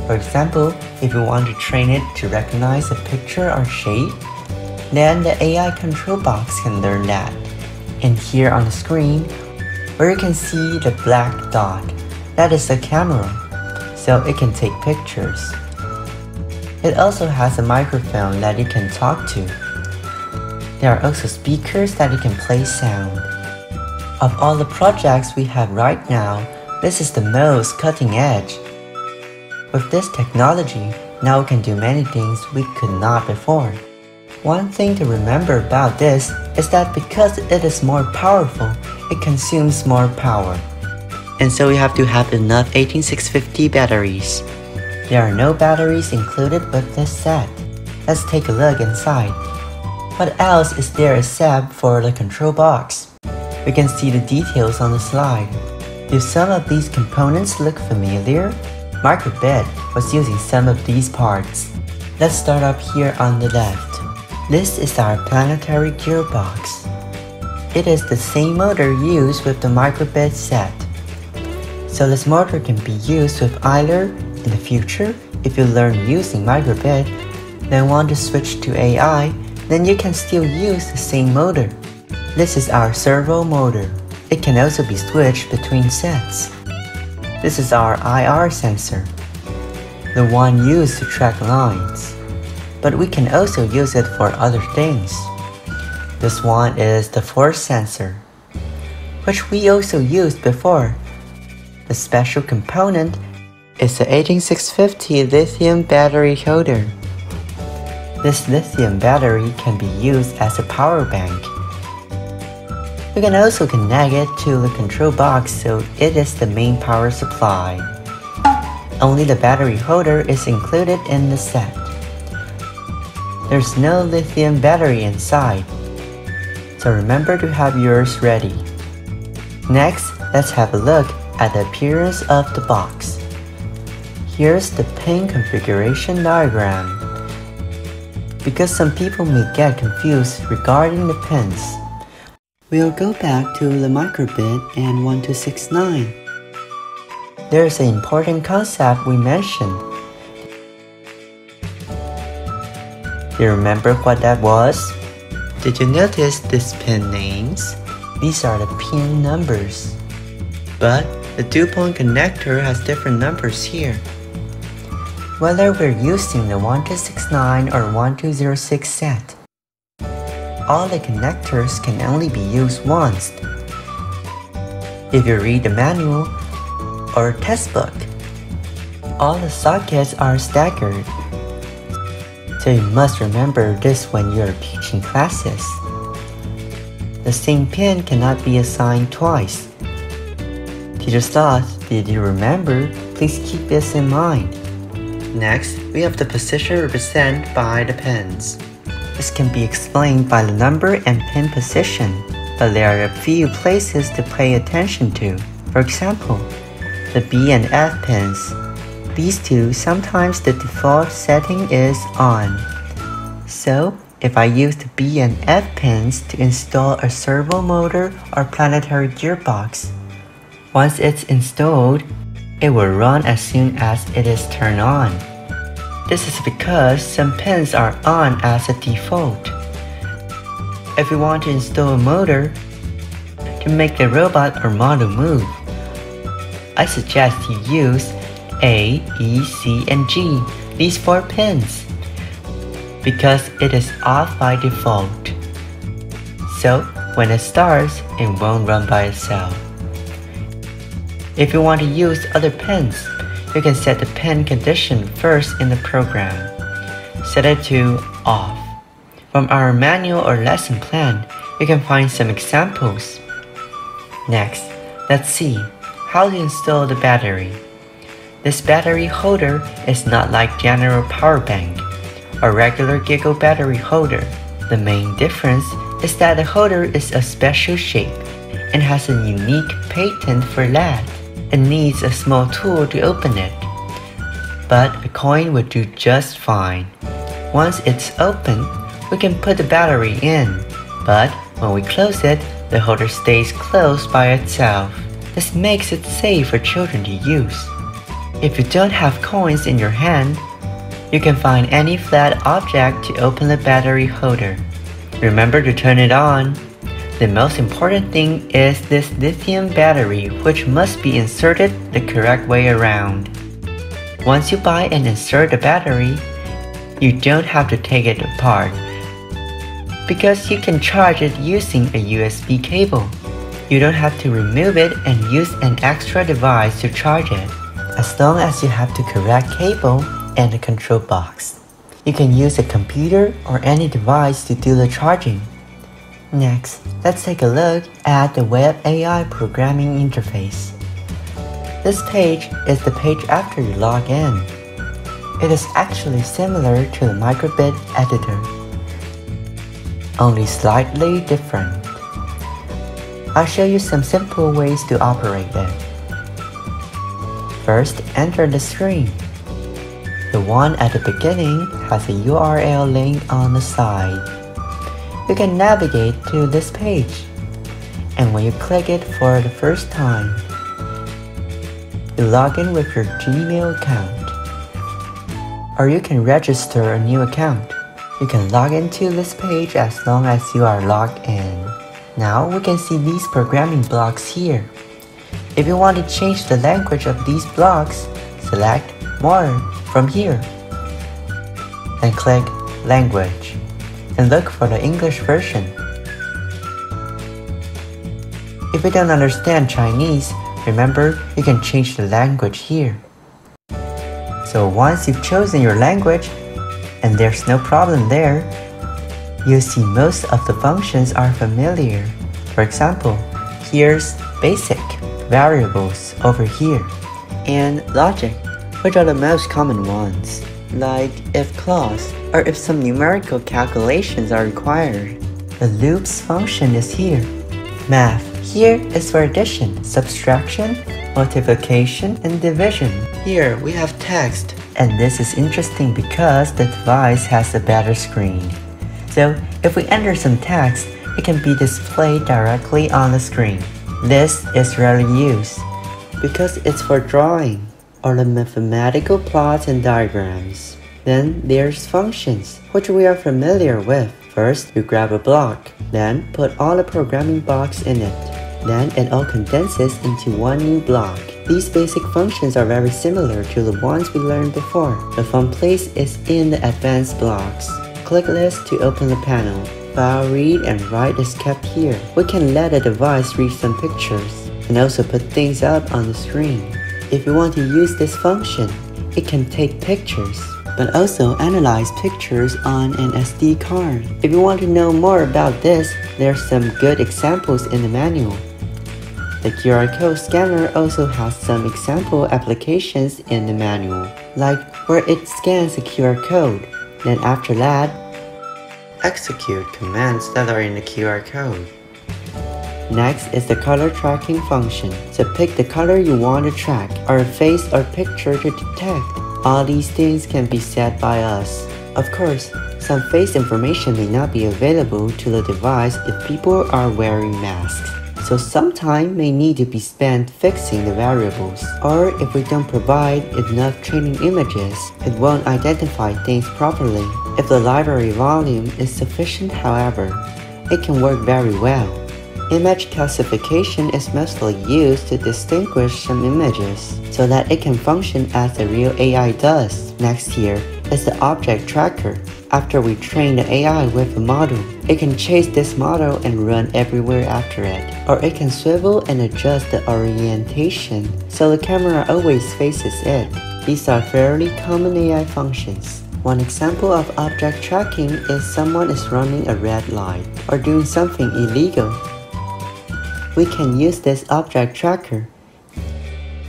For example, if you want to train it to recognize a picture or shape, then the AI control box can learn that. And here on the screen, where you can see the black dot, that is the camera, so it can take pictures. It also has a microphone that you can talk to. There are also speakers that you can play sound. Of all the projects we have right now, this is the most cutting edge. With this technology, now we can do many things we could not before. One thing to remember about this is that because it is more powerful, it consumes more power. And so we have to have enough 18650 batteries. There are no batteries included with this set. Let's take a look inside. What else is there except for the control box? We can see the details on the slide. Do some of these components look familiar? Microbit was using some of these parts. Let's start up here on the left. This is our planetary gearbox. It is the same motor used with the microbit set. So this motor can be used with either in the future, if you learn using microbit, then want to switch to AI, then you can still use the same motor. This is our servo motor. It can also be switched between sets. This is our IR sensor, the one used to track lines. But we can also use it for other things. This one is the force sensor, which we also used before. The special component is the 18650 lithium battery holder. This lithium battery can be used as a power bank. We can also connect it to the control box so it is the main power supply. Only the battery holder is included in the set. There's no lithium battery inside, so remember to have yours ready. Next, let's have a look at the appearance of the box. Here's the pin configuration diagram. Because some people may get confused regarding the pins, we'll go back to the microbit and 1269. There's an important concept we mentioned. Do you remember what that was? Did you notice these pin names? These are the pin numbers. But the two-point connector has different numbers here. Whether we're using the 1269 or 1206 set, all the connectors can only be used once. If you read the manual or textbook, all the sockets are staggered. So you must remember this when you are teaching classes. The same pin cannot be assigned twice. Teacher Sloth, did you remember? Please keep this in mind. Next, we have the position represented by the pins. This can be explained by the number and pin position, but there are a few places to pay attention to. For example, the B and F pins. These two, sometimes the default setting is on. So, if I use the B and F pins to install a servo motor or planetary gearbox, once it's installed, it will run as soon as it is turned on. This is because some pins are on as a default. If you want to install a motor to make the robot or model move, I suggest you use A, E, C, and G, these four pins, because it is off by default. So when it starts, it won't run by itself. If you want to use other pens, you can set the pen condition first in the program. Set it to off. From our manual or lesson plan, you can find some examples. Next, let's see how to install the battery. This battery holder is not like general power bank or regular Gigo battery holder. The main difference is that the holder is a special shape and has a unique patent for that. It needs a small tool to open it. But a coin would do just fine. Once it's open, we can put the battery in. But when we close it, the holder stays closed by itself. This makes it safe for children to use. If you don't have coins in your hand, you can find any flat object to open the battery holder. Remember to turn it on. The most important thing is this lithium battery which must be inserted the correct way around. Once you buy and insert the battery, you don't have to take it apart because you can charge it using a USB cable. You don't have to remove it and use an extra device to charge it, as long as you have the correct cable and a control box. You can use a computer or any device to do the charging. Next, let's take a look at the Web AI programming interface. This page is the page after you log in. It is actually similar to the microbit editor, only slightly different. I'll show you some simple ways to operate it. First, enter the screen. The one at the beginning has a URL link on the side you can navigate to this page. And when you click it for the first time, you log in with your Gmail account. Or you can register a new account. You can log into this page as long as you are logged in. Now we can see these programming blocks here. If you want to change the language of these blocks, select More from here. and click Language and look for the English version. If you don't understand Chinese, remember you can change the language here. So once you've chosen your language, and there's no problem there, you'll see most of the functions are familiar. For example, here's basic, variables over here, and logic, which are the most common ones, like if clause or if some numerical calculations are required. The loops function is here. Math. Here is for addition, subtraction, multiplication, and division. Here we have text. And this is interesting because the device has a better screen. So if we enter some text, it can be displayed directly on the screen. This is rarely used because it's for drawing or the mathematical plots and diagrams. Then there's functions, which we are familiar with. First, you grab a block, then put all the programming blocks in it. Then it all condenses into one new block. These basic functions are very similar to the ones we learned before. The fun place is in the advanced blocks. Click this to open the panel. File read and write is kept here. We can let a device read some pictures and also put things up on the screen. If you want to use this function, it can take pictures but also analyze pictures on an SD card. If you want to know more about this, there are some good examples in the manual. The QR code scanner also has some example applications in the manual, like where it scans a QR code. Then after that, execute commands that are in the QR code. Next is the color tracking function. So pick the color you want to track, or a face or picture to detect. All these things can be set by us. Of course, some face information may not be available to the device if people are wearing masks. So some time may need to be spent fixing the variables. Or if we don't provide enough training images, it won't identify things properly. If the library volume is sufficient however, it can work very well. Image classification is mostly used to distinguish some images so that it can function as the real AI does. Next here is the object tracker. After we train the AI with a model, it can chase this model and run everywhere after it. Or it can swivel and adjust the orientation so the camera always faces it. These are fairly common AI functions. One example of object tracking is someone is running a red light or doing something illegal we can use this object tracker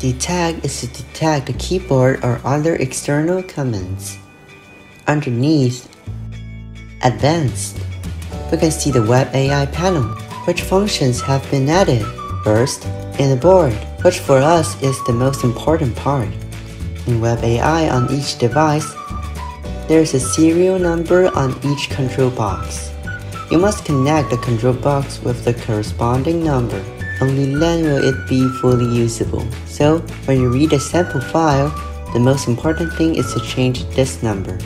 Detect is to detect the keyboard or other external commands. Underneath Advanced, we can see the Web AI panel, which functions have been added. First, in the board, which for us is the most important part. In Web AI on each device, there is a serial number on each control box. You must connect the control box with the corresponding number. Only then will it be fully usable. So, when you read a sample file, the most important thing is to change this number.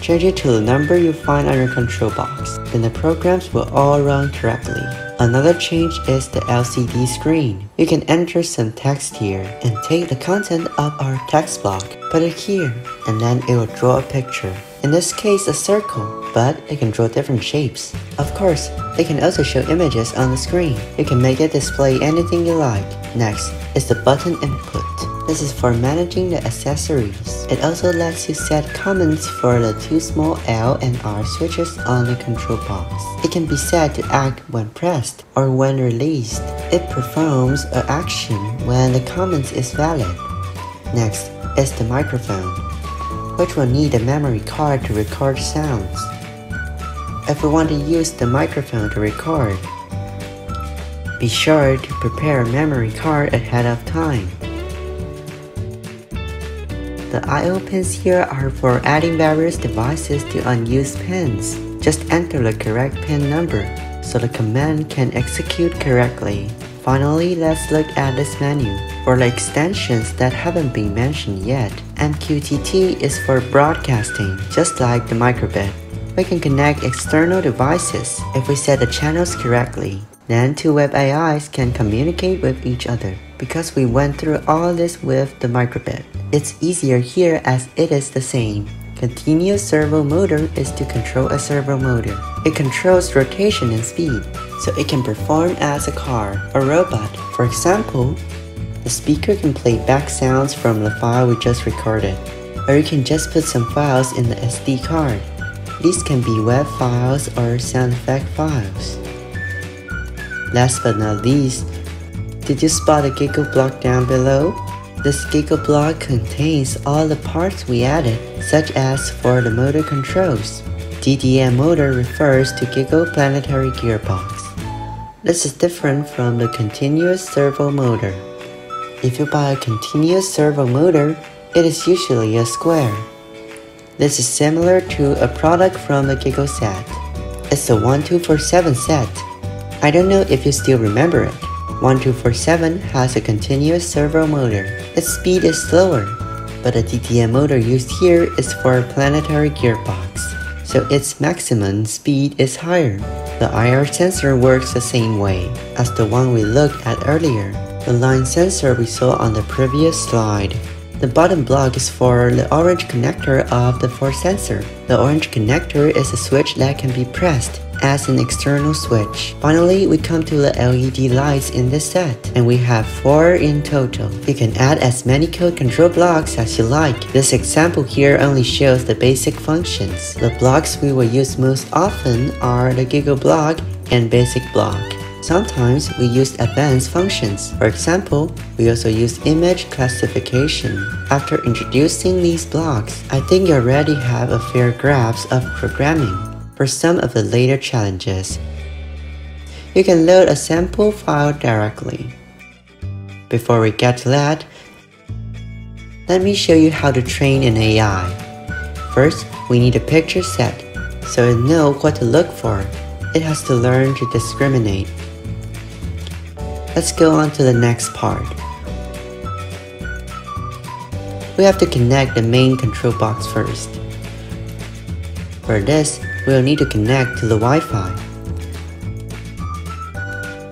Change it to the number you find on your control box, then the programs will all run correctly. Another change is the LCD screen. You can enter some text here and take the content of our text block, put it here, and then it will draw a picture. In this case a circle, but it can draw different shapes. Of course, it can also show images on the screen. You can make it display anything you like. Next is the button input. This is for managing the accessories. It also lets you set comments for the two small L and R switches on the control box. It can be set to act when pressed or when released. It performs an action when the command is valid. Next is the microphone, which will need a memory card to record sounds. If we want to use the microphone to record, be sure to prepare a memory card ahead of time. The I.O. pins here are for adding various devices to unused pins. Just enter the correct pin number so the command can execute correctly. Finally, let's look at this menu. For the extensions that haven't been mentioned yet, MQTT is for broadcasting, just like the microbit. We can connect external devices if we set the channels correctly. Then two web AIs can communicate with each other. Because we went through all this with the microbit, it's easier here as it is the same. Continuous servo motor is to control a servo motor. It controls rotation and speed, so it can perform as a car or robot. For example, the speaker can play back sounds from the file we just recorded, or you can just put some files in the SD card. These can be web files or sound effect files. Last but not least, did you spot a Gigo block down below? This Gigo block contains all the parts we added, such as for the motor controls. DDM motor refers to Gigo Planetary Gearbox. This is different from the continuous servo motor. If you buy a continuous servo motor, it is usually a square. This is similar to a product from the Gigo set. It's the 1247 set. I don't know if you still remember it. 1247 has a continuous servo motor. Its speed is slower, but the DDM motor used here is for a planetary gearbox, so its maximum speed is higher. The IR sensor works the same way as the one we looked at earlier, the line sensor we saw on the previous slide. The bottom block is for the orange connector of the force sensor. The orange connector is a switch that can be pressed as an external switch. Finally, we come to the LED lights in this set, and we have 4 in total. You can add as many code control blocks as you like. This example here only shows the basic functions. The blocks we will use most often are the Gigo block and basic block. Sometimes we use advanced functions. For example, we also use image classification. After introducing these blocks, I think you already have a fair grasp of programming. For some of the later challenges, you can load a sample file directly. Before we get to that, let me show you how to train an AI. First, we need a picture set, so it knows what to look for. It has to learn to discriminate. Let's go on to the next part. We have to connect the main control box first. For this, we'll need to connect to the Wi-Fi.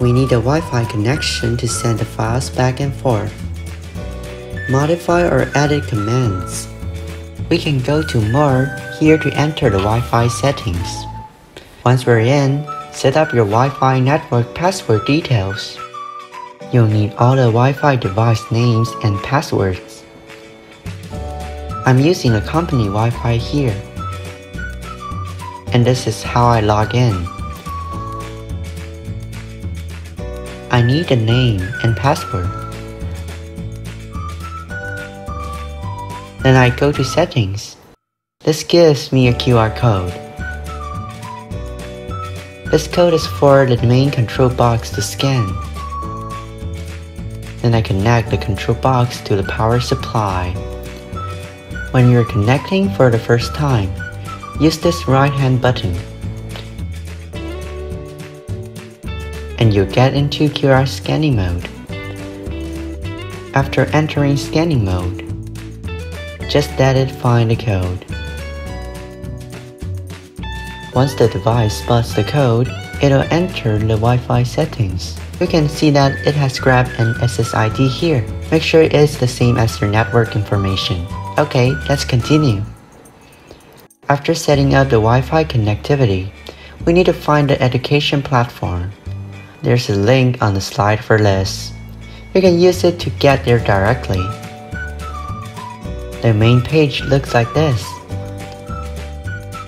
We need a Wi-Fi connection to send the files back and forth. Modify or edit commands. We can go to More here to enter the Wi-Fi settings. Once we're in, set up your Wi-Fi network password details. You'll need all the Wi-Fi device names and passwords. I'm using a company Wi-Fi here. And this is how I log in. I need a name and password. Then I go to settings. This gives me a QR code. This code is for the main control box to scan. Then I connect the control box to the power supply. When you're connecting for the first time, use this right hand button. And you'll get into QR scanning mode. After entering scanning mode, just let it find the code. Once the device spots the code, it'll enter the Wi-Fi settings. You can see that it has grabbed an SSID here. Make sure it's the same as your network information. Okay, let's continue. After setting up the Wi-Fi connectivity, we need to find the education platform. There's a link on the slide for this. You can use it to get there directly. The main page looks like this.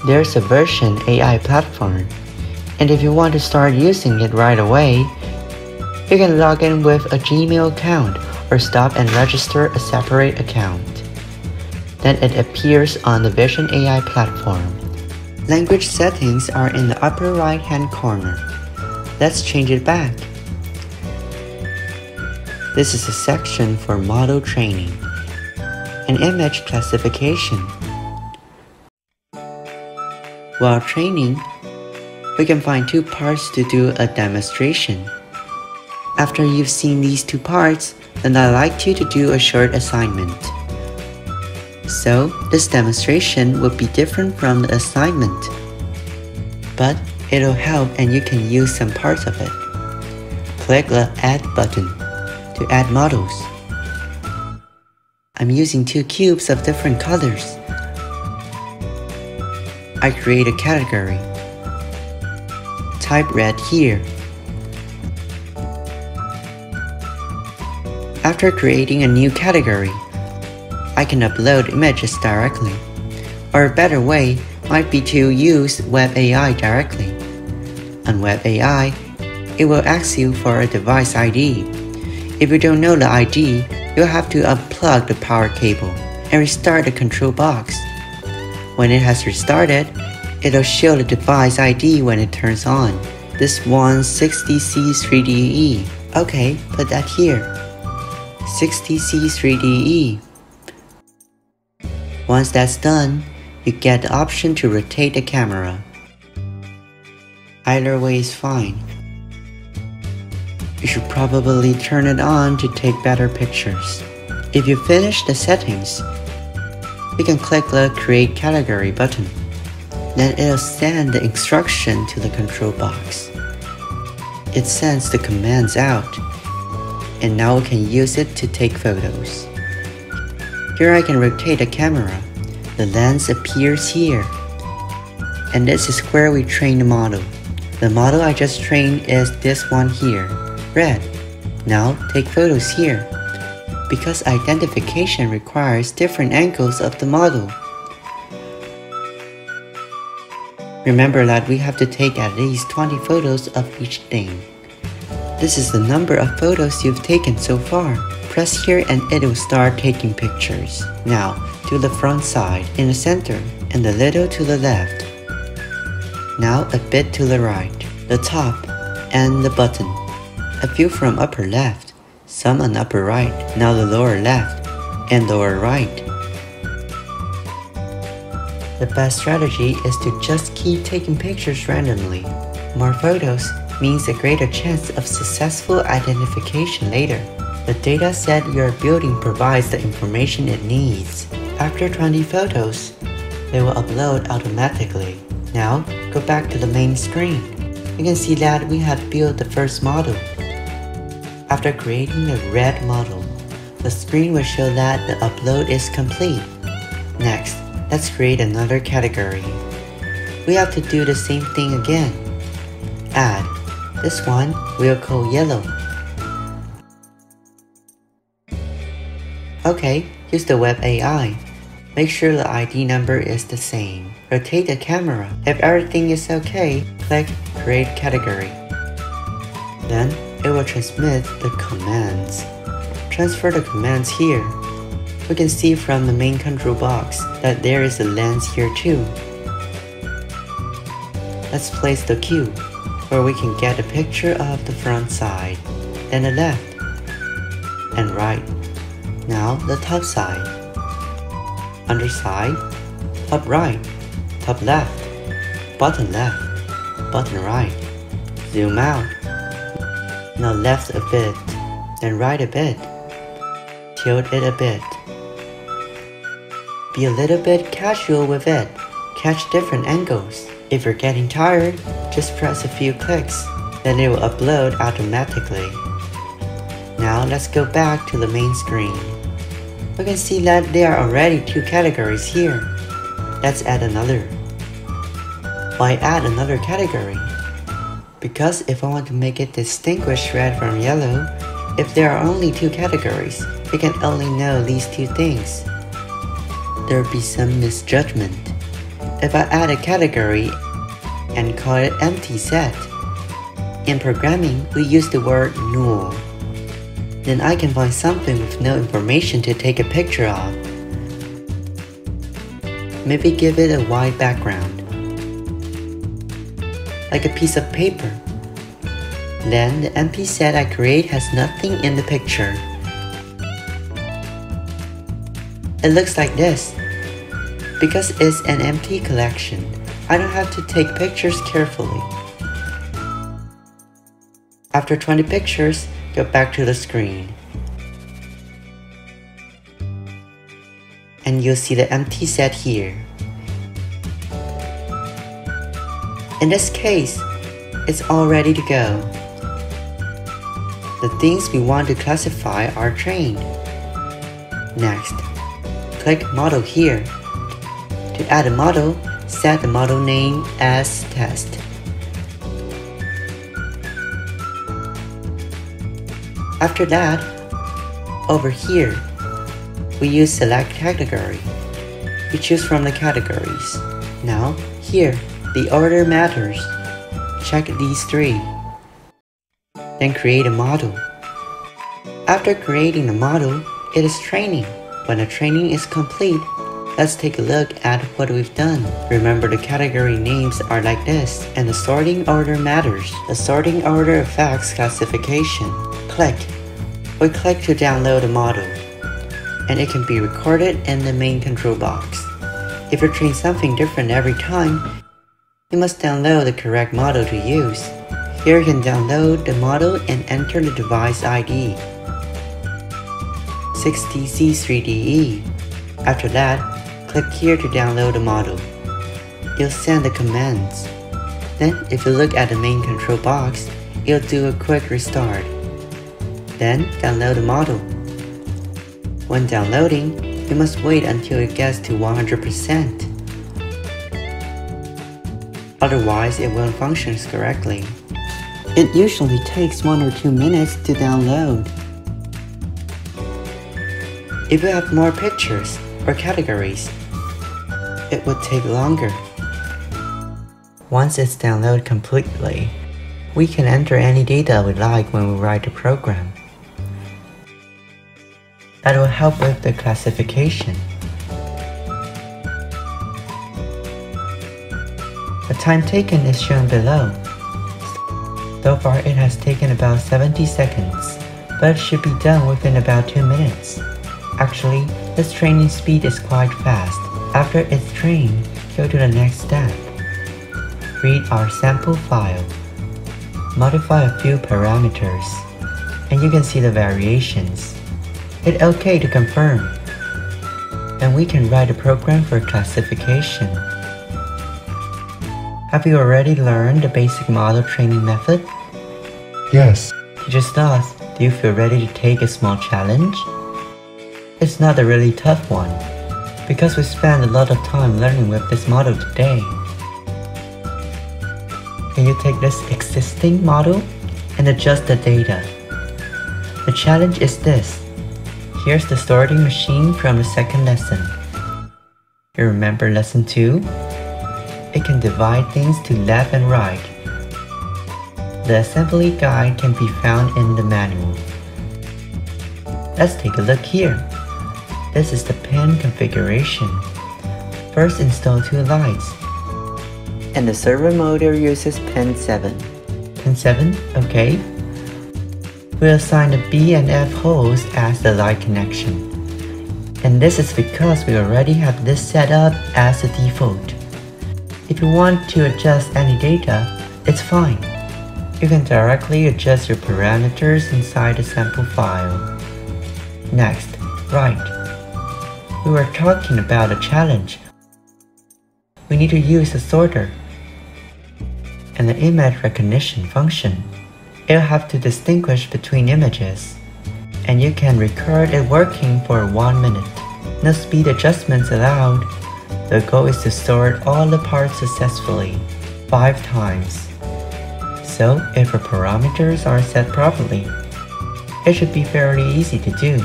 There's a Vision AI platform, and if you want to start using it right away, you can log in with a Gmail account or stop and register a separate account. Then it appears on the Vision AI platform. Language settings are in the upper right hand corner. Let's change it back. This is a section for model training and image classification. While training, we can find two parts to do a demonstration. After you've seen these two parts, then I'd like you to do a short assignment. So, this demonstration will be different from the assignment, but it'll help and you can use some parts of it. Click the Add button to add models. I'm using two cubes of different colors. I create a category. Type red here. After creating a new category, I can upload images directly. Or a better way might be to use Web AI directly. On Web AI, it will ask you for a device ID. If you don't know the ID, you'll have to unplug the power cable and restart the control box. When it has restarted, it'll show the device ID when it turns on. This one 60C3DE. Okay, put that here. 60C3DE. Once that's done, you get the option to rotate the camera. Either way is fine. You should probably turn it on to take better pictures. If you finish the settings, you can click the Create Category button. Then it'll send the instruction to the control box. It sends the commands out, and now we can use it to take photos. Here I can rotate the camera. The lens appears here. And this is where we train the model. The model I just trained is this one here, red. Now take photos here. Because identification requires different angles of the model. Remember that we have to take at least 20 photos of each thing. This is the number of photos you've taken so far. Press here and it will start taking pictures. Now, to the front side, in the center, and a little to the left. Now a bit to the right, the top, and the button. A few from upper left, some on upper right, now the lower left, and lower right. The best strategy is to just keep taking pictures randomly. More photos means a greater chance of successful identification later. The data set you're building provides the information it needs. After 20 photos, they will upload automatically. Now, go back to the main screen. You can see that we have built the first model. After creating the red model, the screen will show that the upload is complete. Next, let's create another category. We have to do the same thing again. Add. This one we'll call yellow. Okay, use the web AI. Make sure the ID number is the same. Rotate the camera. If everything is okay, click Create Category. Then, it will transmit the commands. Transfer the commands here. we can see from the main control box that there is a lens here too. Let's place the cube where we can get a picture of the front side, then the left, and right. Now the top side, underside, top right, top left, bottom left, bottom right, zoom out. Now left a bit, then right a bit, tilt it a bit. Be a little bit casual with it, catch different angles. If you're getting tired, just press a few clicks, then it will upload automatically. Now let's go back to the main screen. We can see that there are already two categories here. Let's add another. Why add another category? Because if I want to make it distinguish red from yellow, if there are only two categories, we can only know these two things. There will be some misjudgment. If I add a category and call it empty set, in programming we use the word null. Then I can find something with no information to take a picture of. Maybe give it a white background, like a piece of paper. Then the empty set I create has nothing in the picture. It looks like this. Because it's an empty collection, I don't have to take pictures carefully. After 20 pictures, go back to the screen. And you'll see the empty set here. In this case, it's all ready to go. The things we want to classify are trained. Next, click Model here to add a model, set the model name as test. After that, over here, we use select category. We choose from the categories. Now, here, the order matters. Check these three. Then create a model. After creating the model, it is training. When the training is complete, Let's take a look at what we've done. Remember the category names are like this, and the sorting order matters. The sorting order affects classification. Click. We click to download a model, and it can be recorded in the main control box. If you train something different every time, you must download the correct model to use. Here you can download the model and enter the device ID. 6DC3DE. After that, Click here to download the model. It'll send the commands. Then, if you look at the main control box, it'll do a quick restart. Then, download the model. When downloading, you must wait until it gets to 100%. Otherwise, it won't function correctly. It usually takes 1 or 2 minutes to download. If you have more pictures or categories, it would take longer. Once it's downloaded completely, we can enter any data we like when we write the program. That will help with the classification. The time taken is shown below. So far it has taken about 70 seconds, but it should be done within about 2 minutes. Actually, this training speed is quite fast. After it's trained, go to the next step. Read our sample file. Modify a few parameters, and you can see the variations. Hit OK to confirm. And we can write a program for classification. Have you already learned the basic model training method? Yes. Just ask, do you feel ready to take a small challenge? It's not a really tough one because we spent a lot of time learning with this model today. Can you take this existing model and adjust the data? The challenge is this. Here's the sorting machine from the second lesson. You remember lesson 2? It can divide things to left and right. The assembly guide can be found in the manual. Let's take a look here. This is the pen configuration. First install two lights. And the servo motor uses pin 7. Pin 7, okay. We'll assign the B and F holes as the light connection. And this is because we already have this set up as the default. If you want to adjust any data, it's fine. You can directly adjust your parameters inside the sample file. Next, write. We were talking about a challenge. We need to use the sorter and the image recognition function. It'll have to distinguish between images, and you can record it working for one minute. No speed adjustments allowed. The goal is to sort all the parts successfully, 5 times. So if the parameters are set properly, it should be fairly easy to do.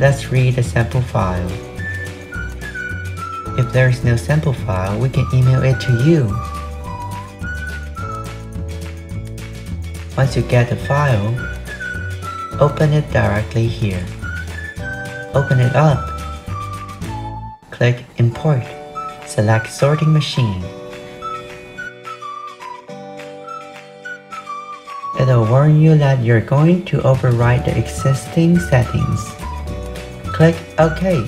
Let's read a sample file. If there is no sample file, we can email it to you. Once you get the file, open it directly here. Open it up. Click Import. Select Sorting Machine. It'll warn you that you're going to overwrite the existing settings. Click OK.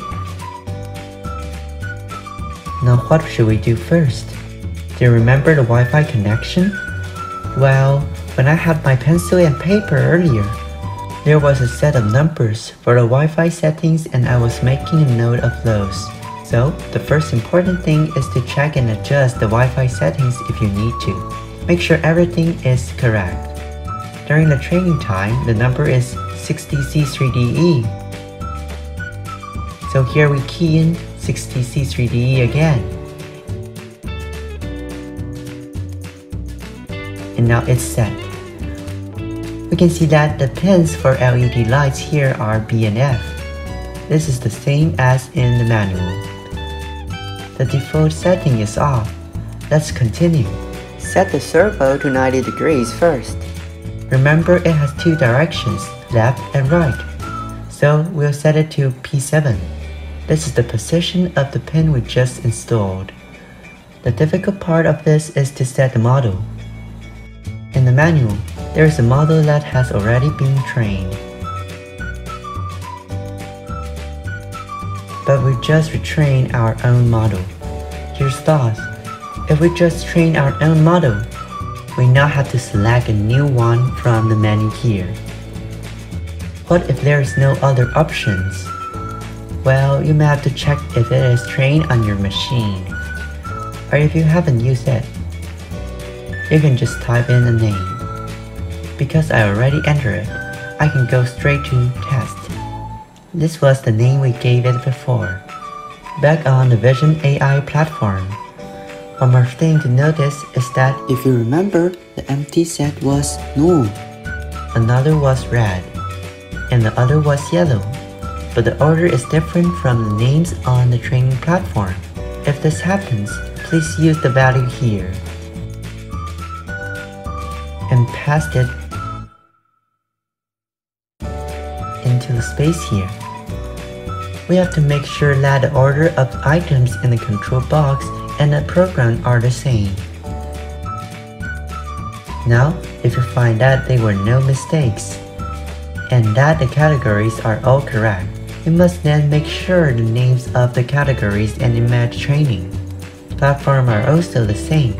Now what should we do first? Do you remember the Wi-Fi connection? Well, when I had my pencil and paper earlier, there was a set of numbers for the Wi-Fi settings and I was making a note of those. So, the first important thing is to check and adjust the Wi-Fi settings if you need to. Make sure everything is correct. During the training time, the number is 60C3DE. So here we key in 60C3DE again. And now it's set. We can see that the pins for LED lights here are B and F. This is the same as in the manual. The default setting is off. Let's continue. Set the servo to 90 degrees first. Remember it has two directions, left and right. So we'll set it to P7. This is the position of the pin we just installed. The difficult part of this is to set the model. In the manual, there is a model that has already been trained. But we just retrain our own model. Here's thought. If we just train our own model, we now have to select a new one from the menu here. What if there is no other options? Well, you may have to check if it is trained on your machine, or if you haven't used it. You can just type in a name. Because I already entered it, I can go straight to test. This was the name we gave it before. Back on the Vision AI platform. One more thing to notice is that if you remember, the empty set was null. Another was red, and the other was yellow. But the order is different from the names on the training platform. If this happens, please use the value here and paste it into the space here. We have to make sure that the order of items in the control box and the program are the same. Now, if you find that there were no mistakes, and that the categories are all correct, you must then make sure the names of the categories and image training platform are also the same.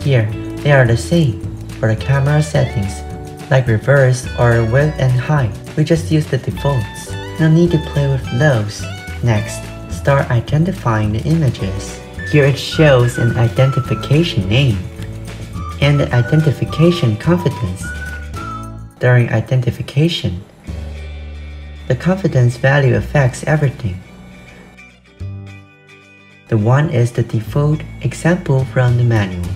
Here, they are the same for the camera settings, like reverse or width and height. We just use the defaults. No need to play with those. Next, start identifying the images. Here it shows an identification name and the identification confidence. During identification, the confidence value affects everything. The one is the default example from the manual,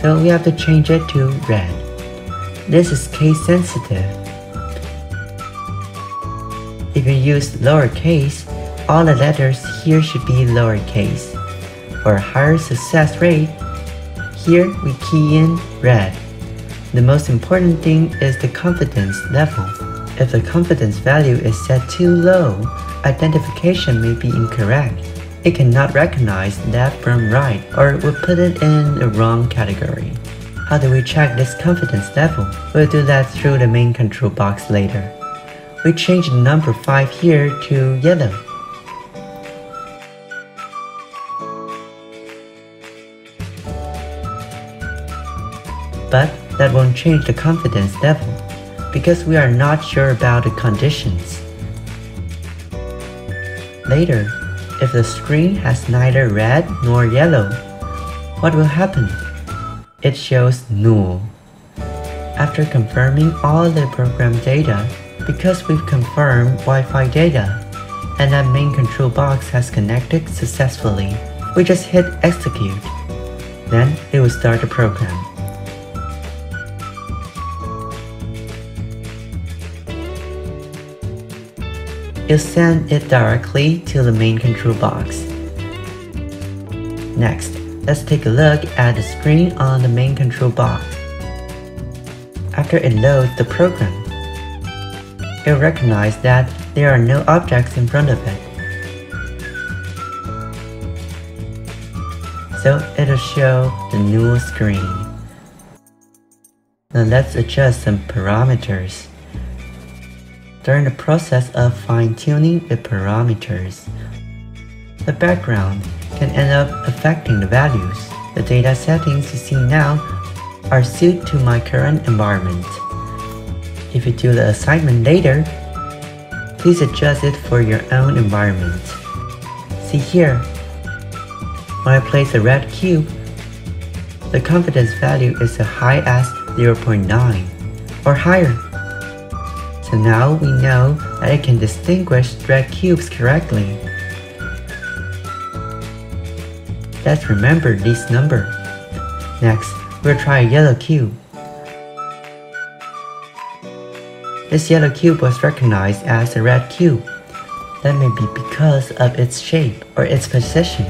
so we have to change it to red. This is case sensitive. If you use lowercase, all the letters here should be lowercase. For higher success rate, here we key in red. The most important thing is the confidence level. If the confidence value is set too low, identification may be incorrect. It cannot recognize left from right or it will put it in the wrong category. How do we check this confidence level? We'll do that through the main control box later. We change the number 5 here to yellow. But that won't change the confidence level because we are not sure about the conditions. Later, if the screen has neither red nor yellow, what will happen? It shows null. After confirming all the program data, because we've confirmed Wi-Fi data, and that main control box has connected successfully, we just hit execute. Then it will start the program. You send it directly to the main control box. Next, let's take a look at the screen on the main control box. After it loads the program, it will recognize that there are no objects in front of it. So it'll show the new screen. Now let's adjust some parameters. During the process of fine-tuning the parameters, the background can end up affecting the values. The data settings you see now are suited to my current environment. If you do the assignment later, please adjust it for your own environment. See here, when I place a red cube, the confidence value is as high as 0.9 or higher. So now we know that it can distinguish red cubes correctly. Let's remember this number. Next, we'll try a yellow cube. This yellow cube was recognized as a red cube. That may be because of its shape or its position.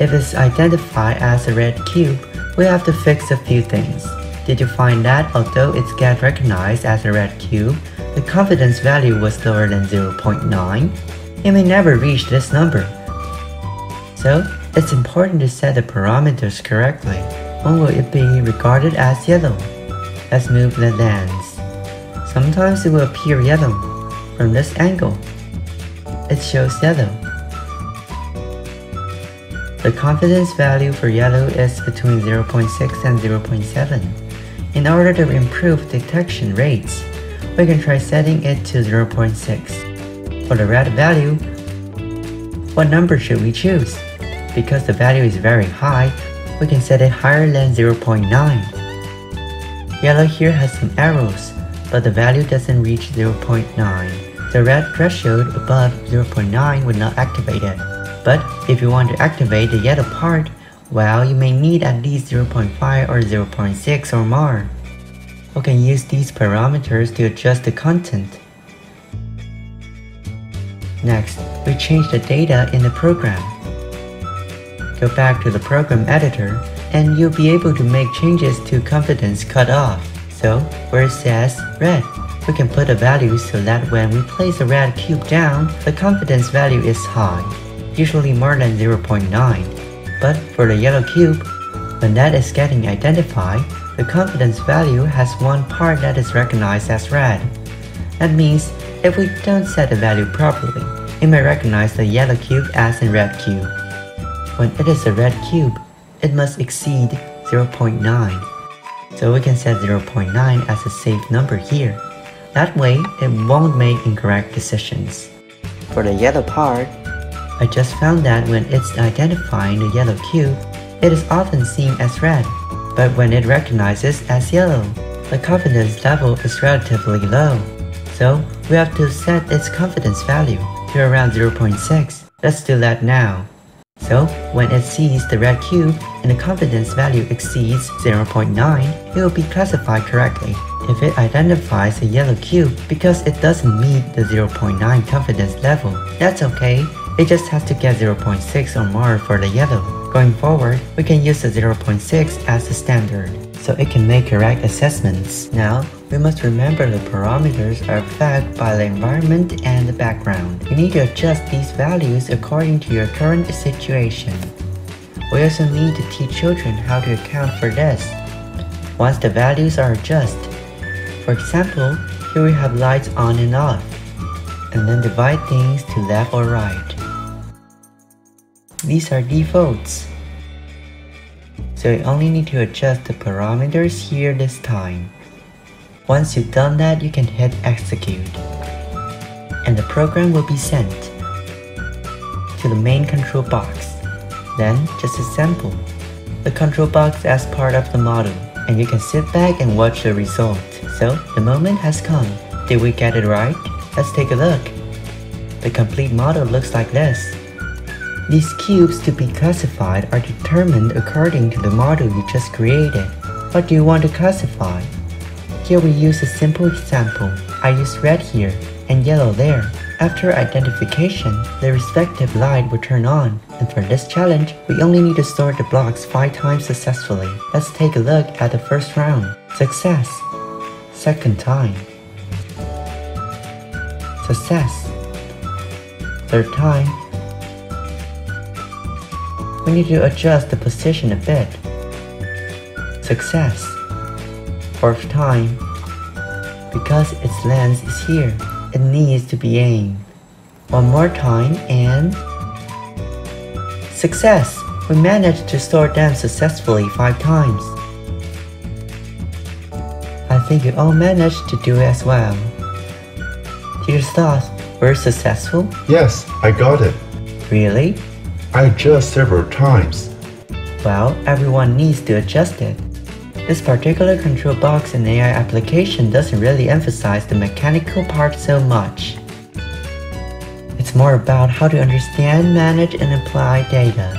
If it's identified as a red cube, we have to fix a few things. Did you find that although it gets recognized as a red cube, the confidence value was lower than 0.9, it may never reach this number. So, it's important to set the parameters correctly. When will it be regarded as yellow? Let's move the lens. Sometimes it will appear yellow. From this angle, it shows yellow. The confidence value for yellow is between 0.6 and 0.7. In order to improve detection rates, we can try setting it to 0.6. For the red value, what number should we choose? Because the value is very high, we can set it higher than 0.9. Yellow here has some arrows, but the value doesn't reach 0.9. The red threshold above 0.9 would not activate it. But if you want to activate the yellow part, well, you may need at least 0.5 or 0.6 or more. We can use these parameters to adjust the content. Next, we change the data in the program. Go back to the program editor and you'll be able to make changes to confidence cutoff. So, where it says red, we can put a value so that when we place a red cube down, the confidence value is high, usually more than 0.9. But for the yellow cube, when that is getting identified, the confidence value has one part that is recognized as red. That means if we don't set the value properly, it may recognize the yellow cube as a red cube. When it is a red cube, it must exceed 0.9. So we can set 0.9 as a safe number here. That way, it won't make incorrect decisions. For the yellow part, I just found that when it's identifying the yellow cube, it is often seen as red but when it recognizes as yellow, the confidence level is relatively low. So we have to set its confidence value to around 0.6. Let's do that now. So when it sees the red cube and the confidence value exceeds 0.9, it will be classified correctly. If it identifies a yellow cube because it doesn't meet the 0.9 confidence level, that's okay, it just has to get 0.6 or more for the yellow. Going forward, we can use the 0.6 as the standard, so it can make correct assessments. Now, We must remember the parameters are affected by the environment and the background. You need to adjust these values according to your current situation. We also need to teach children how to account for this. Once the values are adjusted, for example, here we have lights on and off, and then divide things to left or right. These are defaults. So you only need to adjust the parameters here this time. Once you've done that, you can hit execute. And the program will be sent to the main control box. Then just a sample. the control box as part of the model and you can sit back and watch the result. So the moment has come. Did we get it right? Let's take a look. The complete model looks like this. These cubes to be classified are determined according to the model you just created. What do you want to classify? Here we use a simple example. I use red here and yellow there. After identification, the respective light will turn on. And for this challenge, we only need to sort the blocks 5 times successfully. Let's take a look at the first round. Success. Second time. Success. Third time. We need to adjust the position a bit. Success. Fourth time. Because its lens is here, it needs to be aimed. One more time and... Success! We managed to store them successfully five times. I think you all managed to do as well. Teacher Sloth's were successful? Yes, I got it. Really? I adjust several times. Well, everyone needs to adjust it. This particular control box in AI application doesn't really emphasize the mechanical part so much. It's more about how to understand, manage, and apply data.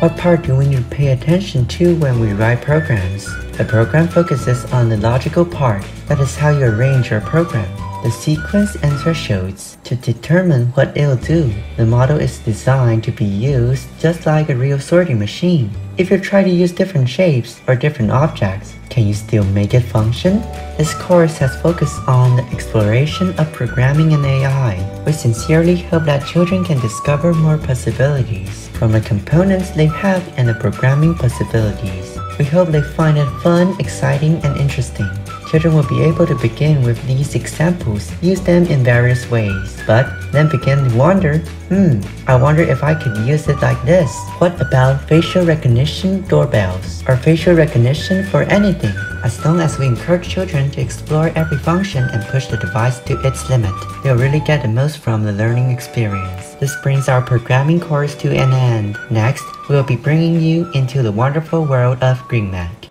What part do we need to pay attention to when we write programs? The program focuses on the logical part, that is how you arrange your program the sequence and thresholds to determine what it'll do. The model is designed to be used just like a real sorting machine. If you try to use different shapes or different objects, can you still make it function? This course has focused on the exploration of programming and AI. We sincerely hope that children can discover more possibilities from the components they have and the programming possibilities. We hope they find it fun, exciting, and interesting. Children will be able to begin with these examples, use them in various ways, but then begin to wonder, hmm, I wonder if I could use it like this. What about facial recognition doorbells, or facial recognition for anything? As long as we encourage children to explore every function and push the device to its limit, they'll really get the most from the learning experience. This brings our programming course to an end. Next, we'll be bringing you into the wonderful world of GreenMac.